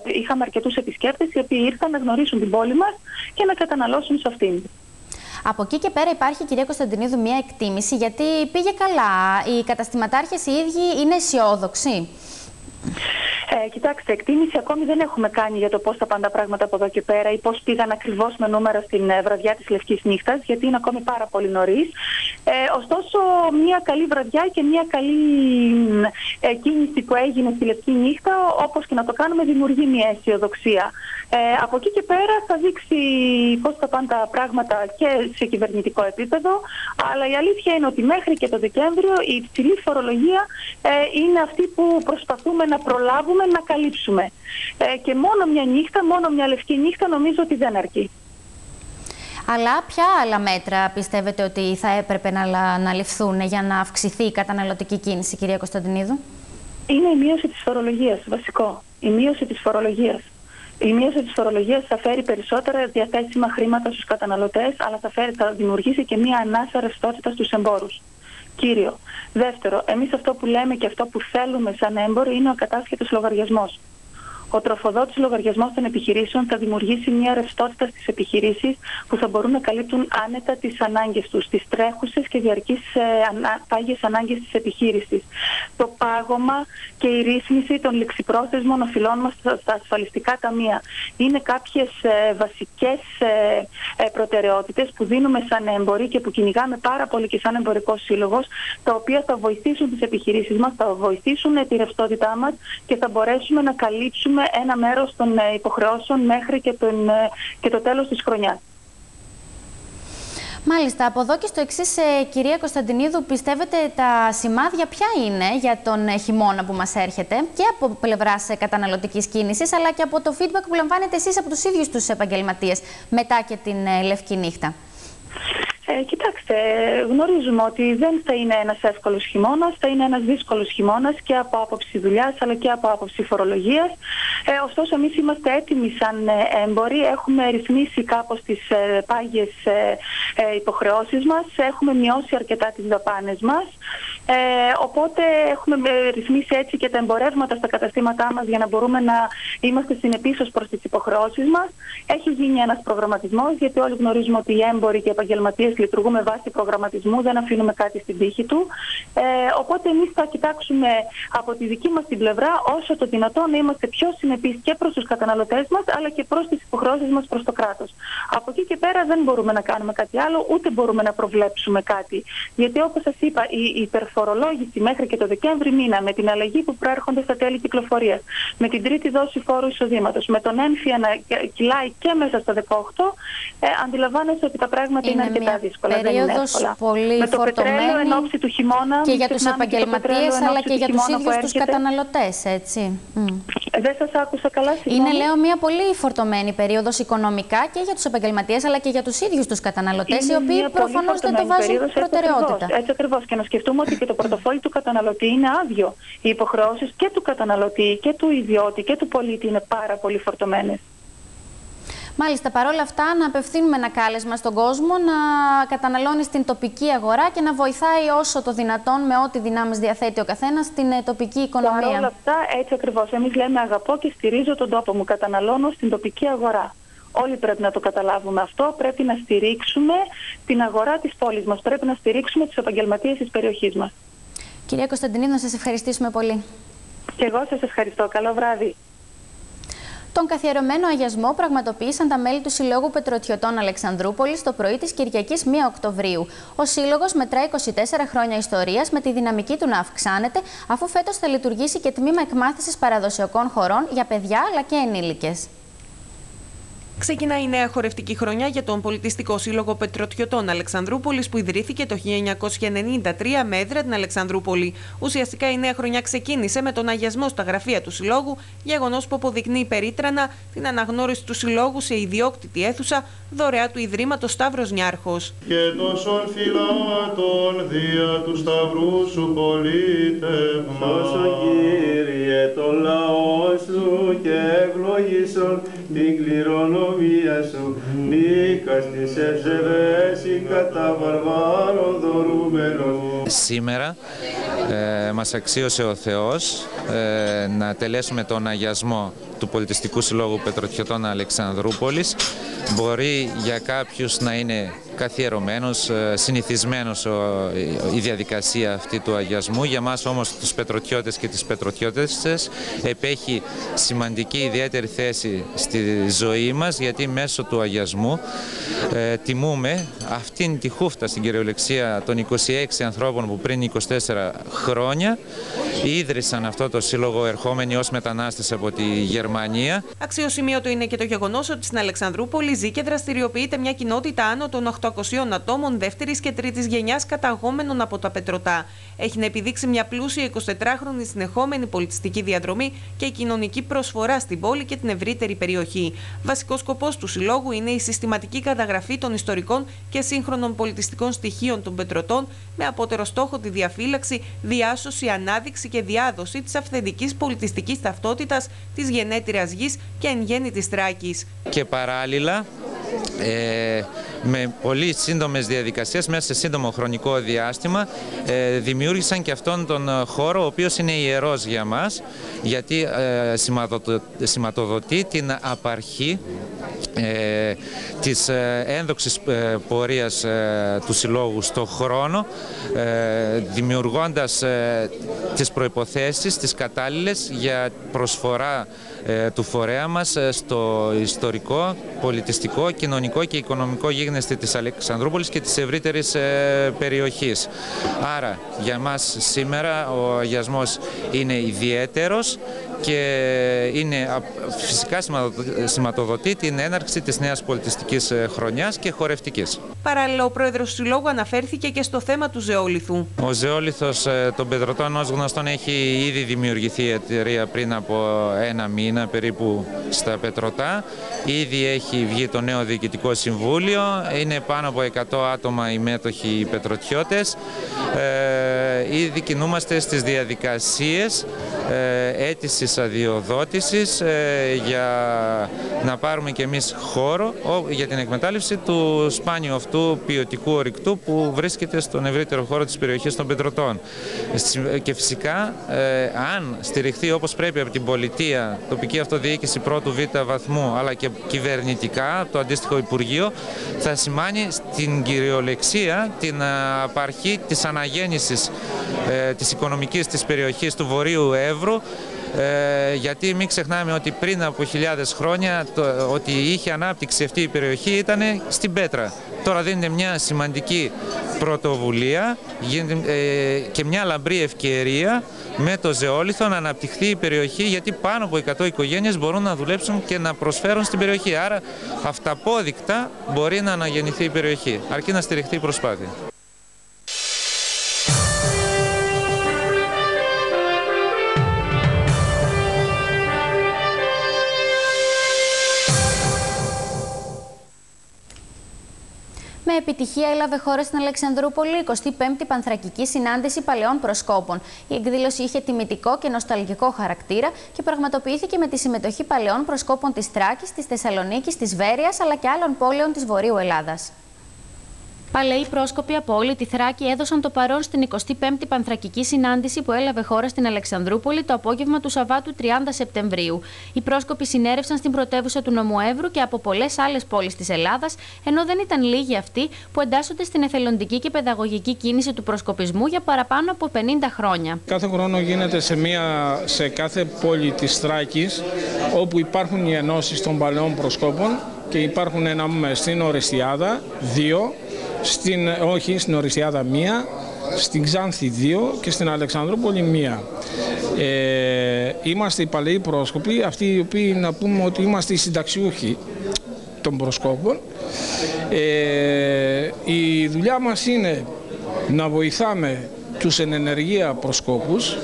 είχαμε αρκετούς επισκέπτες οι οποίοι ήρθαν να γνωρίσουν την πόλη μας και να καταναλώσουν σε αυτήν. Από εκεί και πέρα υπάρχει, κυρία Κωνσταντινίδου, μια εκτίμηση, γιατί πήγε καλά. Οι καταστηματάρχες οι ίδιοι είναι αισιόδοξοι. Ε, κοιτάξτε, εκτίμηση ακόμη δεν έχουμε κάνει για το πώς θα πάνε τα πράγματα από εδώ και πέρα ή πώς πήγαν ακριβώς με νούμερα στην ε, βραδιά της Λευκής Νύχτας, γιατί είναι ακόμη πάρα πολύ νωρίς. Ε, ωστόσο, μια καλή βραδιά και μια καλή ε, κίνηση που έγινε στη Λευκή Νύχτα, όπως και να το κάνουμε, δημιουργεί μια αισιοδοξία. Ε, από εκεί και πέρα θα δείξει πώς θα πάνε τα πράγματα και σε κυβερνητικό επίπεδο. Αλλά η αλήθεια είναι ότι μέχρι και το Δεκέμβριο η υψηλή φορολογία ε, είναι αυτή που προσπαθούμε να προλάβουμε να καλύψουμε. Ε, και μόνο μια νύχτα, μόνο μια λευκή νύχτα νομίζω ότι δεν αρκεί. Αλλά ποια άλλα μέτρα πιστεύετε ότι θα έπρεπε να, να ληφθούν για να αυξηθεί η καταναλωτική κίνηση, κυρία Κωνσταντινίδου; Είναι η μείωση της φορολογίας, βασικό. Η μείωση της φορολογίας. Η μείωση της φορολογίας θα φέρει περισσότερα διαθέσιμα χρήματα στους καταναλωτές, αλλά θα, φέρει, θα δημιουργήσει και μία ανάσα ρευστότητα στους εμπόρους κύριο. Δεύτερο, εμείς αυτό που λέμε και αυτό που θέλουμε σαν έμποροι είναι ο κατάσχετο λογαριασμός. Ο τροφοδότης λογαριασμός των επιχειρήσεων θα δημιουργήσει μια ρευστότητα στις επιχειρήσεις που θα μπορούν να καλύπτουν άνετα τις ανάγκες τους, τις τρέχουσες και διαρκείς πάγιες ανάγκες της επιχείρησης. Το πάγωμα και η ρύθμιση των ληξιπρόθεσμων οφειλών μας στα ασφαλιστικά ταμεία είναι κάποιες βασικές ε, προτεραιότητες που δίνουμε σαν έμποροι και που κυνηγάμε πάρα πολύ και σαν εμπορικός σύλλογος, τα οποία θα βοηθήσουν τις επιχειρήσεις μας, θα βοηθήσουν τη ρευστότητά μας και θα μπορέσουμε να καλύψουμε ένα μέρος των ε, υποχρεώσεων μέχρι και, τον, ε, και το τέλος της χρονιάς. Μάλιστα, από εδώ και στο εξής, ε, κυρία Κωνσταντινίδου, πιστεύετε τα σημάδια ποια είναι για τον ε, χειμώνα που μας έρχεται και από πλευράς ε, καταναλωτικής κίνησης, αλλά και από το feedback που λαμβάνετε εσείς από τους ίδιους τους επαγγελματίες μετά και την λευκή νύχτα; Ε, κοιτάξτε, γνωρίζουμε ότι δεν θα είναι ένας εύκολος χειμώνας, θα είναι ένας δύσκολος χειμώνας και από άποψη δουλειάς αλλά και από άποψη φορολογίας. Ε, ωστόσο, εμείς είμαστε έτοιμοι σαν ε, έμποροι, έχουμε ρυθμίσει κάπως τις ε, πάγιες ε, ε, υποχρεώσεις μας, έχουμε μειώσει αρκετά τις δαπάνες μας. Ε, οπότε έχουμε ρυθμίσει έτσι και τα εμπορεύματα στα καταστήματά μας για να μπορούμε να είμαστε συνεπείς ως προς τις υποχρεώσεις μας. Έχει γίνει ένας προγραμματισμός γιατί όλοι γνωρίζουμε ότι οι έμποροι και οι επαγγελματίες λειτουργούμε βάσει προγραμματισμού, δεν αφήνουμε κάτι στην τύχη του. Ε, οπότε εμείς θα κοιτάξουμε από τη δική μας την πλευρά όσο το δυνατόν να είμαστε πιο συνεπείς και προς τους καταναλωτές μας αλλά και προς τις υποχρεώσεις μας προς το κράτος. Από εκεί και πέρα δεν μπορούμε να κάνουμε κάτι άλλο ούτε μπορούμε να προβλέψουμε κάτι. Γιατί όπως σας είπα η υπερφορολόγηση μέχρι και το Δεκέμβρη μήνα με την αλλαγή που προέρχονται στα τέλη κυκλοφορίας, με την τρίτη δόση φόρου εισοδήματος, με τον έμφυα να κυλάει και μέσα στα 18, ε, αντιλαμβάνεστε ότι τα πράγματα είναι, είναι αρκετά δύσκολα. Περίοδος δεν είναι πολύ με το πετρέλαιο εν ώψη του χειμώνα. Και για τους επαγγελματίες αλλά και για τους ίδιους τους καταναλωτές, έτσι. Δεν σας άκουσα καλά, συγγνώμη. Είναι, λέω, μια πολύ φορτωμένη περίοδος οικονομικά και για τους επαγγελματίες αλλά και για τους ίδιους τους καταναλωτές, οι οποίοι προφανώς δεν το βάζουν προτεραιότητα. Έτσι ακριβώς. Και να σκεφτούμε ότι και το πορτοφόλι του καταναλωτή είναι άδειο. Οι υποχρεώσεις και του καταναλωτή και του ιδιώτη και του πολίτη είναι πάρα πολύ φορτωμένες. Μάλιστα, παρόλα αυτά, να απευθύνουμε ένα κάλεσμα στον κόσμο να καταναλώνει στην τοπική αγορά και να βοηθάει όσο το δυνατόν με ό,τι δυνάμεις διαθέτει ο καθένας στην ε, τοπική οικονομία. Παρόλα αυτά, έτσι ακριβώς. Εμείς λέμε αγαπώ και στηρίζω τον τόπο μου. Καταναλώνω στην τοπική αγορά. Όλοι πρέπει να το καταλάβουμε αυτό. Πρέπει να στηρίξουμε την αγορά της πόλης μας. Πρέπει να στηρίξουμε του επαγγελματίες της περιοχής μας. Κυρία Κωνσταντινίδου, να σας ευχαριστήσουμε πολύ. Και εγώ σας ευχαριστώ. Καλό βράδυ. Τον καθιερωμένο αγιασμό πραγματοποίησαν τα μέλη του Συλλόγου Πετροτιωτών Αλεξανδρούπολης το πρωί της Κυριακής 1 Οκτωβρίου. Ο Σύλλογος μετράει 24 χρόνια ιστορίας με τη δυναμική του να αυξάνεται, αφού φέτος θα λειτουργήσει και τμήμα εκμάθησης παραδοσιακών χωρών για παιδιά αλλά και ενήλικες. Ξεκινάει η νέα χορευτική χρονιά για τον Πολιτιστικό Σύλλογο Πετροτιωτών Αλεξανδρούπολης που ιδρύθηκε το 1993 με έδρα την Αλεξανδρούπολη. Ουσιαστικά η νέα χρονιά ξεκίνησε με τον αγιασμό στα γραφεία του Συλλόγου, γεγονός που αποδεικνύει περίτρανα την αναγνώριση του Συλλόγου σε ιδιόκτητη αίθουσα δωρεά του Ιδρύματος Σταύρος Νιάρχος. Και τόσων φυλάτων δια του Σταυρού σου πολίτευμα. Κύριε το λαό σου και ευλογήσον την κληρονομία προνομία σου, νίκας της ευσεβές ή κατά βαρβάρων δωρούμενος. Σήμερα ε, μας αξίωσε ο Θεός ε, να τελέσουμε τον αγιασμό του Πολιτιστικού Συλλόγου Πετροτιωτών Αλεξανδρούπολης. Μπορεί για κάποιους να είναι καθιερωμένος, ε, συνηθισμένος η διαδικασία αυτή του αγιασμού. Για μας όμως τους πετροτιώτες και τις πετροτιώτες επέχει σημαντική ιδιαίτερη θέση στη ζωή μας γιατί μέσω του αγιασμού ε, τιμούμε αυτήν τη χούφτα στην κυριολεξία των 26 ανθρώπων που πριν 24 χρόνια ίδρυσαν αυτό το σύλλογο ερχόμενοι ως μετανάστες από τη Γερμανία. Αξιοσημείωτο είναι και το γεγονός ότι στην Αλεξανδρούπολη ζει και δραστηριοποιείται μια κοινότητα άνω των 800 ατόμων δεύτερης και τρίτης γενιάς καταγόμενων από τα πετρωτά. Έχει να επιδείξει μια πλούσια 24χρονη συνεχόμενη πολιτιστική διαδρομή και κοινωνική προσφορά στην πόλη και την ευρύτερη περιοχή. Βασικός σκοπός του Συλλόγου είναι η συστηματική καταγραφή των ιστορικών και σύγχρονων πολιτιστικών στοιχείων των πετρωτών, με απότερο στόχο τη διαφύλαξη, διάσωση, ανάδειξη και διάδοση της αυθεντικής πολιτιστικής ταυτότητας της γενέτειρας γης και εν γέννη της Τράκης. Και παράλληλα, ε, με πολύ σύντομες διαδικασίες μέσα σε σύντομο χρονικό διάστημα ε, δημιούργησαν και αυτόν τον χώρο ο οποίος είναι ιερός για μας γιατί ε, σηματοδοτεί την απαρχή ε, της ε, ένδοξης ε, πορείας του Συλλόγου στο χρόνο δημιουργώντας τις προϋποθέσεις, τις κατάλληλες για προσφορά του φορέα μας στο ιστορικό, πολιτιστικό, κοινωνικό και οικονομικό γίγνεσθε της Αλεξανδρούπολης και της ευρύτερης περιοχής. Άρα για μας σήμερα ο αγιασμός είναι ιδιαίτερος και είναι φυσικά σηματοδοτεί την έναρξη της νέας πολιτιστικής ε, χρονιάς και χορευτικής. Παράλληλα, ο πρόεδρος του Συλλόγου αναφέρθηκε και στο θέμα του ζεόλιθου. Ο ζεόλιθος ε, των Πετροτών ως γνωστόν έχει ήδη δημιουργηθεί η εταιρεία πριν από ένα μήνα περίπου στα Πετροτά. Ήδη έχει βγει το νέο διοικητικό συμβούλιο, είναι πάνω από 100 άτομα οι μέτοχοι πετροτιώτες. Ε, ήδη κινούμαστε στις διαδικασίες ε, αίτησης αδειοδότησης ε, για να πάρουμε και εμείς χώρο για την εκμετάλλευση του σπάνιου αυτού ποιοτικού ορυκτού που βρίσκεται στον ευρύτερο χώρο της περιοχής των Πετροτών. Και φυσικά ε, αν στηριχθεί όπως πρέπει από την πολιτεία, τοπική αυτοδιοίκηση πρώτου β' βαθμού αλλά και κυβερνητικά, το αντίστοιχο Υπουργείο, θα σημάνει στην κυριολεξία την απαρχή της αναγέννησης ε, της οικονομικής της περιοχής του Βορείου Εύρου ε, γιατί μην ξεχνάμε ότι πριν από χιλιάδες χρόνια το, ότι είχε ανάπτυξη αυτή η περιοχή ήταν στην Πέτρα. Τώρα δίνεται μια σημαντική πρωτοβουλία ε, και μια λαμπρή ευκαιρία με το ζεόλιθο να αναπτυχθεί η περιοχή γιατί πάνω από 100 οικογένειες μπορούν να δουλέψουν και να προσφέρουν στην περιοχή. Άρα αυταπόδεικτα μπορεί να αναγεννηθεί η περιοχή, αρκεί να στηριχθεί η προσπάθεια. Επιτυχία έλαβε χώρα στην Αλεξανδρούπολη 25η Πανθρακική Συνάντηση Παλαιών Προσκόπων. Η εκδήλωση είχε τιμητικό και νοσταλγικό χαρακτήρα και πραγματοποιήθηκε με τη συμμετοχή παλαιών προσκόπων της Τράκης, της Θεσσαλονίκης, της Βέρειας αλλά και άλλων πόλεων της Βορείου Ελλάδας. Παλαιοί πρόσκοποι από όλη τη Θράκη έδωσαν το παρόν στην 25η Πανθρακική Συνάντηση που έλαβε χώρα στην Αλεξανδρούπολη το απόγευμα του Σαββάτου 30 Σεπτεμβρίου. Οι πρόσκοποι συνέρευσαν στην πρωτεύουσα του Νομοεύρου και από πολλές άλλες πόλεις της Ελλάδας, ενώ δεν ήταν λίγοι αυτοί που εντάσσονται στην εθελοντική και παιδαγωγική κίνηση του προσκοπισμού για παραπάνω από 50 χρόνια. Κάθε χρόνο γίνεται σε, μια, σε κάθε πόλη της Θράκης όπου υπάρχουν οι ενώσεις των παλαιών προσκόπων και υπάρχουν ένα στην Ορεστιάδα, δύο στην, όχι στην Ορισιάδα 1, στην Ξάνθη 2 και στην Αλεξανδρούπολη 1. Ε, είμαστε οι παλαιοί πρόσκοποι, αυτοί οι οποίοι να πούμε ότι είμαστε οι συνταξιούχοι των προσκόπων. Ε, η δουλειά μας είναι να βοηθάμε τους εν ενεργεία προσκόπους,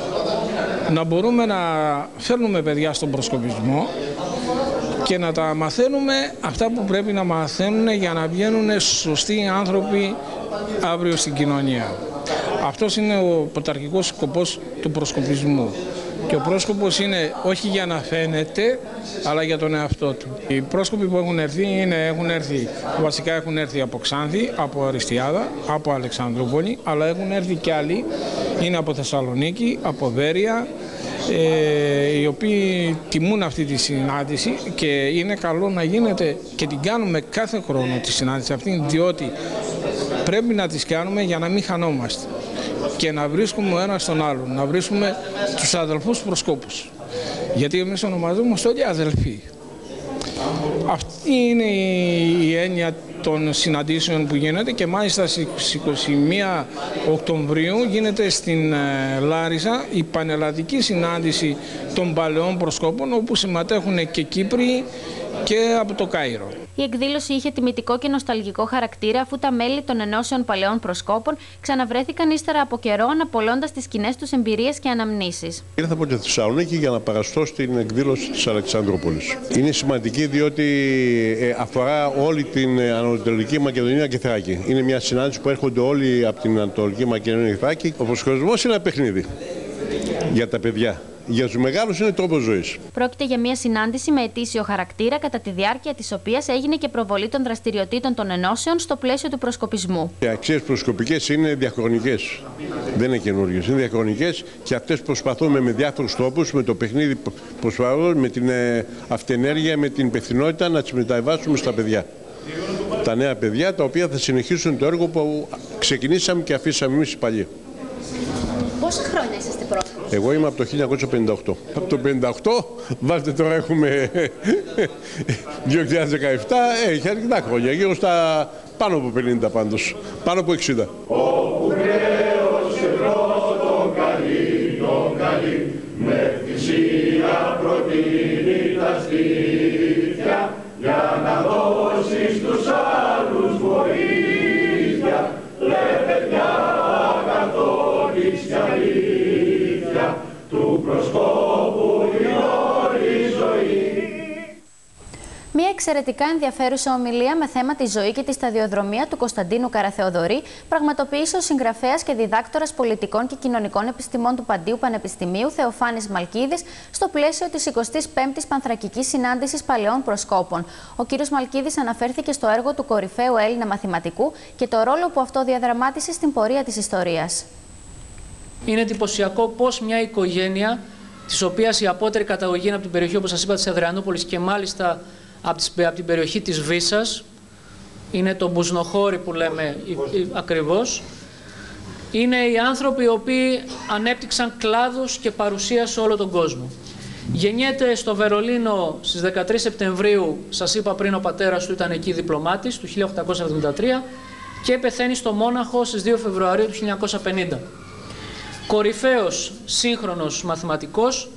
να μπορούμε να φέρνουμε παιδιά στον προσκοπισμό, και να τα μαθαίνουμε αυτά που πρέπει να μαθαίνουν για να βγαίνουν σωστοί άνθρωποι αύριο στην κοινωνία. Αυτός είναι ο πρωταρχικός σκοπός του προσκοπισμού. Και ο πρόσκοπος είναι όχι για να φαίνεται, αλλά για τον εαυτό του. Οι πρόσκοποι που έχουν έρθει, είναι, έχουν έρθει βασικά έχουν έρθει από Ξάνθη, από Αριστιάδα, από Αλεξανδρούπολη, αλλά έχουν έρθει και άλλοι, είναι από Θεσσαλονίκη, από Βέρεια, ε, οι οποίοι τιμούν αυτή τη συνάντηση και είναι καλό να γίνεται και την κάνουμε κάθε χρόνο τη συνάντηση αυτή διότι πρέπει να τις κάνουμε για να μην χανόμαστε και να βρίσκουμε ο ένας τον άλλον, να βρίσκουμε τους αδελφούς προσκόπους. Γιατί εμείς ονομαζόμαστε όλοι αδελφοί. Αυτή είναι η έννοια των συναντήσεων που γίνεται και μάλιστα στις 21 Οκτωβρίου γίνεται στην ε, Λάρισα η πανελλαδική συνάντηση των παλαιών προσκόπων όπου συμμετέχουν και Κύπροι και από το Κάιρο. Η εκδήλωση είχε τιμητικό και νοσταλγικό χαρακτήρα αφού τα μέλη των ενώσεων παλαιών προσκόπων ξαναβρέθηκαν ύστερα από καιρό αναπολώντας τις κοινέ τους εμπειρίες και αναμνήσεις. Ήρθα από τη Θεσσαλονίκη για να παραστώ στην εκδήλωση της Αλεξανδρούπολη. Είναι σημαντική διότι ε, αφορά όλη την Ανατολική Μακεδονία και Θράκη. Είναι μια συνάντηση που έρχονται όλοι από την Ανατολική Μακεδονία και Θράκη. Ο προσχωρισμός είναι ένα παιχνίδι για τα παιδιά Για τους μεγάλους είναι τρόπος ζωής. Πρόκειται για μια συνάντηση με ετήσιο χαρακτήρα, κατά τη διάρκεια της οποίας έγινε και προβολή των δραστηριοτήτων των ενώσεων στο πλαίσιο του προσκοπισμού. Οι αξίες προσκοπικές είναι διαχρονικές. Δεν είναι καινούργιες. Είναι διαχρονικές και αυτές προσπαθούμε με διάφορους τρόπους, με το παιχνίδι προσπαθούμε, με την ε, αυτενέργεια, με την υπευθυνότητα να τις μεταβάσουμε στα παιδιά. Τα νέα παιδιά τα οποία θα συνεχίσουν το έργο που ξεκινήσαμε και αφήσαμε εμείς οι παλιοί. Πόσα χρόνια είσαστε πρόσκοποι. Εγώ είμαι από το 1958. Από το 1958, βάλτε τώρα έχουμε (laughs) 2017, έχει αρκετά χρόνια, γύρω στα πάνω από 50 πάντως, πάνω από 60. Όπου χρέος και πρώτον καλή, τον καλή, με θυσία προτείνει τα στήθια, για να δώσεις στους άλλους βοήθεια, εξαιρετικά ενδιαφέρουσα ομιλία με θέμα τη ζωή και τη σταδιοδρομία του Κωνσταντίνου Καραθεοδωρή πραγματοποίησε ο συγγραφέας και διδάκτορας πολιτικών και κοινωνικών επιστημών του Παντίου Πανεπιστημίου Θεοφάνης Μαλκίδης στο πλαίσιο της 25η Πανθρακικής Συνάντησης Παλαιών Προσκόπων. Ο κ. Μαλκίδης αναφέρθηκε στο έργο του κορυφαίου Έλληνα μαθηματικού και το ρόλο που αυτό διαδραμάτισε στην πορεία της ιστορίας. Είναι εντυπωσιακό πώς μια οικογένεια, της οποίας η απότερη καταγωγή είναι από την περιοχή, όπως σας είπα, της Αδριανούπολης και μάλιστα από την περιοχή της Βίσας, είναι το μπουσνοχώρι που λέμε ακριβώς, είναι οι άνθρωποι οι οποίοι ανέπτυξαν κλάδους και παρουσίας σε όλο τον κόσμο. Γεννιέται στο Βερολίνο στις 13 Σεπτεμβρίου, σας είπα πριν ο πατέρας του ήταν εκεί διπλωμάτης, του 1873 και πεθαίνει στο Μόναχο στις 2 Φεβρουαρίου του 1950. Κορυφαίος σύγχρονος μαθηματικός,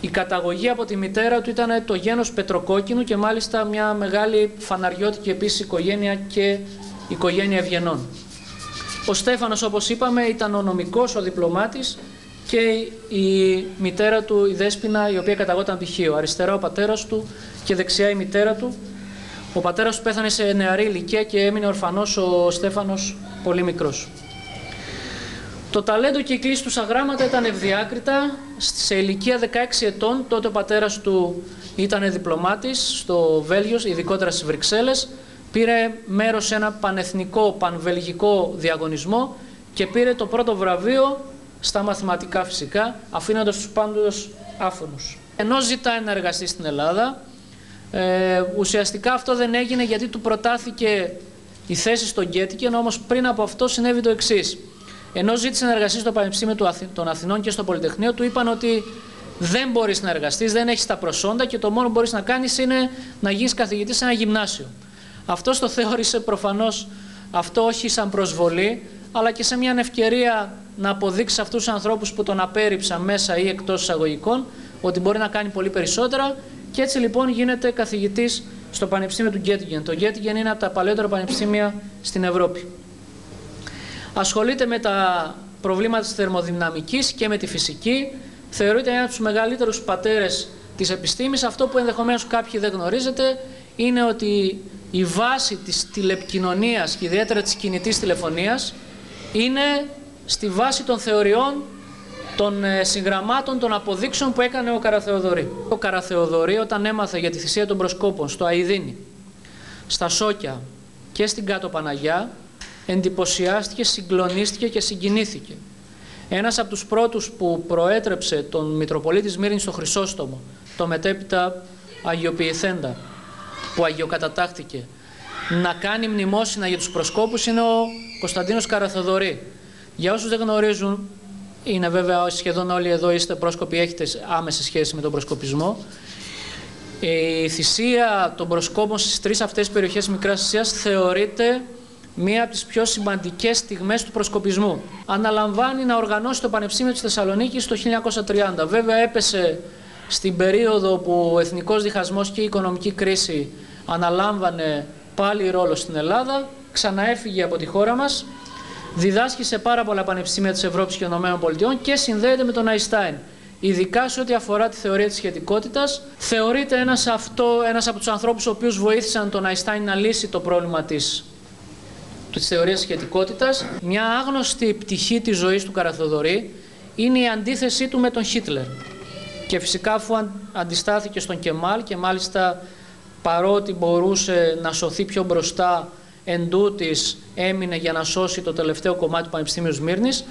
η καταγωγή από τη μητέρα του ήταν το γένος Πετροκόκκινου και μάλιστα μια μεγάλη φαναριώτικη επίσης οικογένεια και οικογένεια ευγενών. Ο Στέφανος όπως είπαμε ήταν ο νομικός, ο διπλωμάτης και η μητέρα του η Δέσποινα η οποία καταγόταν πτυχίο. Αριστερά ο πατέρας του και δεξιά η μητέρα του. Ο πατέρας του πέθανε σε νεαρή ηλικία και έμεινε ορφανός ο Στέφανος πολύ μικρός. Το ταλέντο και η κλίση του στα γράμματα ήταν ευδιάκριτα. Σε ηλικία 16 ετών, τότε ο πατέρας του ήταν διπλωμάτης στο Βέλγιος, ειδικότερα στις Βρυξέλλες. Πήρε μέρος σε ένα πανεθνικό, πανβελγικό διαγωνισμό και πήρε το πρώτο βραβείο στα μαθηματικά φυσικά, αφήνοντας τους πάντως άφωνους. Ενώ ζητάει να εργαστεί στην Ελλάδα, ε, ουσιαστικά αυτό δεν έγινε γιατί του προτάθηκε η θέση στον Γκέτικεν, όμως πριν από αυτό συνέβη το εξής. Ενώ ζήτησε να εργαστεί στο Πανεπιστήμιο των Αθηνών και στο Πολυτεχνείο, του είπαν ότι δεν μπορείς να εργαστείς, δεν έχεις τα προσόντα και το μόνο που μπορείς να κάνεις είναι να γίνεις καθηγητής σε ένα γυμνάσιο. Αυτό το θεώρησε προφανώς αυτό όχι σαν προσβολή, αλλά και σε μια ευκαιρία να αποδείξει σε αυτούς τους ανθρώπους που τον απέρριψαν μέσα ή εκτός εισαγωγικών ότι μπορεί να κάνει πολύ περισσότερα. Και έτσι λοιπόν γίνεται καθηγητής στο Πανεπιστήμιο του Γκέτιγεν. Το Γκέτιγεν είναι από τα παλαιότερα πανεπιστήμια στην Ευρώπη ασχολείται με τα προβλήματα της θερμοδυναμικής και με τη φυσική. Θεωρείται ένα από τους μεγαλύτερους πατέρες της επιστήμης. Αυτό που ενδεχομένως κάποιοι δεν γνωρίζετε είναι ότι η βάση της τηλεπικοινωνίας και ιδιαίτερα της κινητής τηλεφωνίας είναι στη βάση των θεωριών των ε, συγγραμμάτων, των αποδείξεων που έκανε ο Καραθεοδωρή. Ο Καραθεοδωρή όταν έμαθε για τη θυσία των προσκόπων στο Αιδίνη, στα Σόκια και στην Κάτω Παναγιά, εντυπωσιάστηκε, συγκλονίστηκε και συγκινήθηκε. Ένας από τους πρώτους που προέτρεψε τον Μητροπολίτη Σμύρνη στο Χρυσόστομο, το μετέπειτα Αγιοποιηθέντα, που αγιοκατατάχθηκε, να κάνει μνημόσυνα για τους προσκόπους είναι ο Κωνσταντίνος Καραθοδωρή. Για όσους δεν γνωρίζουν, είναι βέβαια σχεδόν όλοι εδώ είστε πρόσκοποι, έχετε άμεση σχέση με τον προσκοπισμό. Η θυσία των προσκόπων στις τρεις αυτές περιοχές Μικράς Ασίας θεωρείται μία από τις πιο σημαντικές στιγμές του προσκοπισμού. Αναλαμβάνει να οργανώσει το Πανεπιστήμιο της Θεσσαλονίκης το 1930. Βέβαια έπεσε στην περίοδο που ο εθνικός διχασμός και η οικονομική κρίση αναλάμβανε πάλι ρόλο στην Ελλάδα, ξαναέφυγε από τη χώρα μας, διδάσκει σε πάρα πολλά πανεπιστήμια της Ευρώπης και των ΗΠΑ και συνδέεται με τον Αϊστάιν. Ειδικά σε ό,τι αφορά τη θεωρία της σχετικότητας, θεωρείται ένας, αυτό, ένας από τους ανθρώπους ο οποίους βοήθησαν τον Αϊστάιν να λύσει το πρόβλημα της της θεωρίας σχετικότητας, μια άγνωστη πτυχή της ζωής του Καραθοδωρή είναι η αντίθεσή του με τον Χίτλερ. Και φυσικά αφού αντιστάθηκε στον Κεμάλ και μάλιστα παρότι μπορούσε να σωθεί πιο μπροστά εν έμεινε για να σώσει το τελευταίο κομμάτι του Πανεπιστήμιου Σμύρνης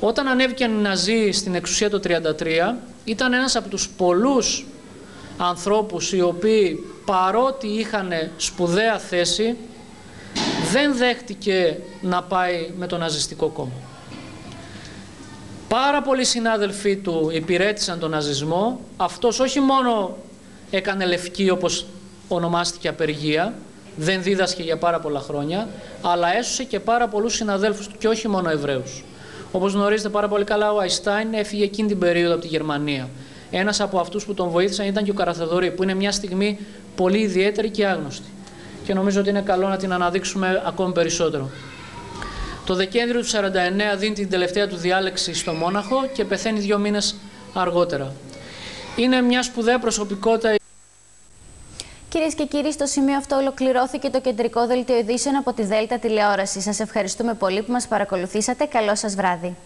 όταν ανέβηκαν οι Ναζί στην εξουσία το 1933 ήταν ένας από τους πολλούς ανθρώπους οι οποίοι παρότι είχαν σπουδαία θέση δεν δέχτηκε να πάει με το ναζιστικό κόμμα. Πάρα πολλοί συνάδελφοί του υπηρέτησαν τον ναζισμό. Αυτός όχι μόνο έκανε λευκή όπως ονομάστηκε απεργία, δεν δίδασκε για πάρα πολλά χρόνια, αλλά έσωσε και πάρα πολλούς συναδέλφους του και όχι μόνο Εβραίους. Όπως γνωρίζετε πάρα πολύ καλά, ο Αϊστάιν έφυγε εκείνη την περίοδο από τη Γερμανία. Ένας από αυτούς που τον βοήθησαν ήταν και ο Καραθεδωρή, που είναι μια στιγμή πολύ ιδιαίτερη και άγνωστη. Και νομίζω ότι είναι καλό να την αναδείξουμε ακόμη περισσότερο. Το Δεκέμβριο του 1949 δίνει την τελευταία του διάλεξη στο Μόναχο και πεθαίνει δύο μήνες αργότερα. Είναι μια σπουδαία προσωπικότητα. Κυρίες και κύριοι, στο σημείο αυτό ολοκληρώθηκε το κεντρικό δελτίο ειδήσεων από τη Δέλτα Τηλεόραση. Σας ευχαριστούμε πολύ που μας παρακολουθήσατε. Καλό σας βράδυ.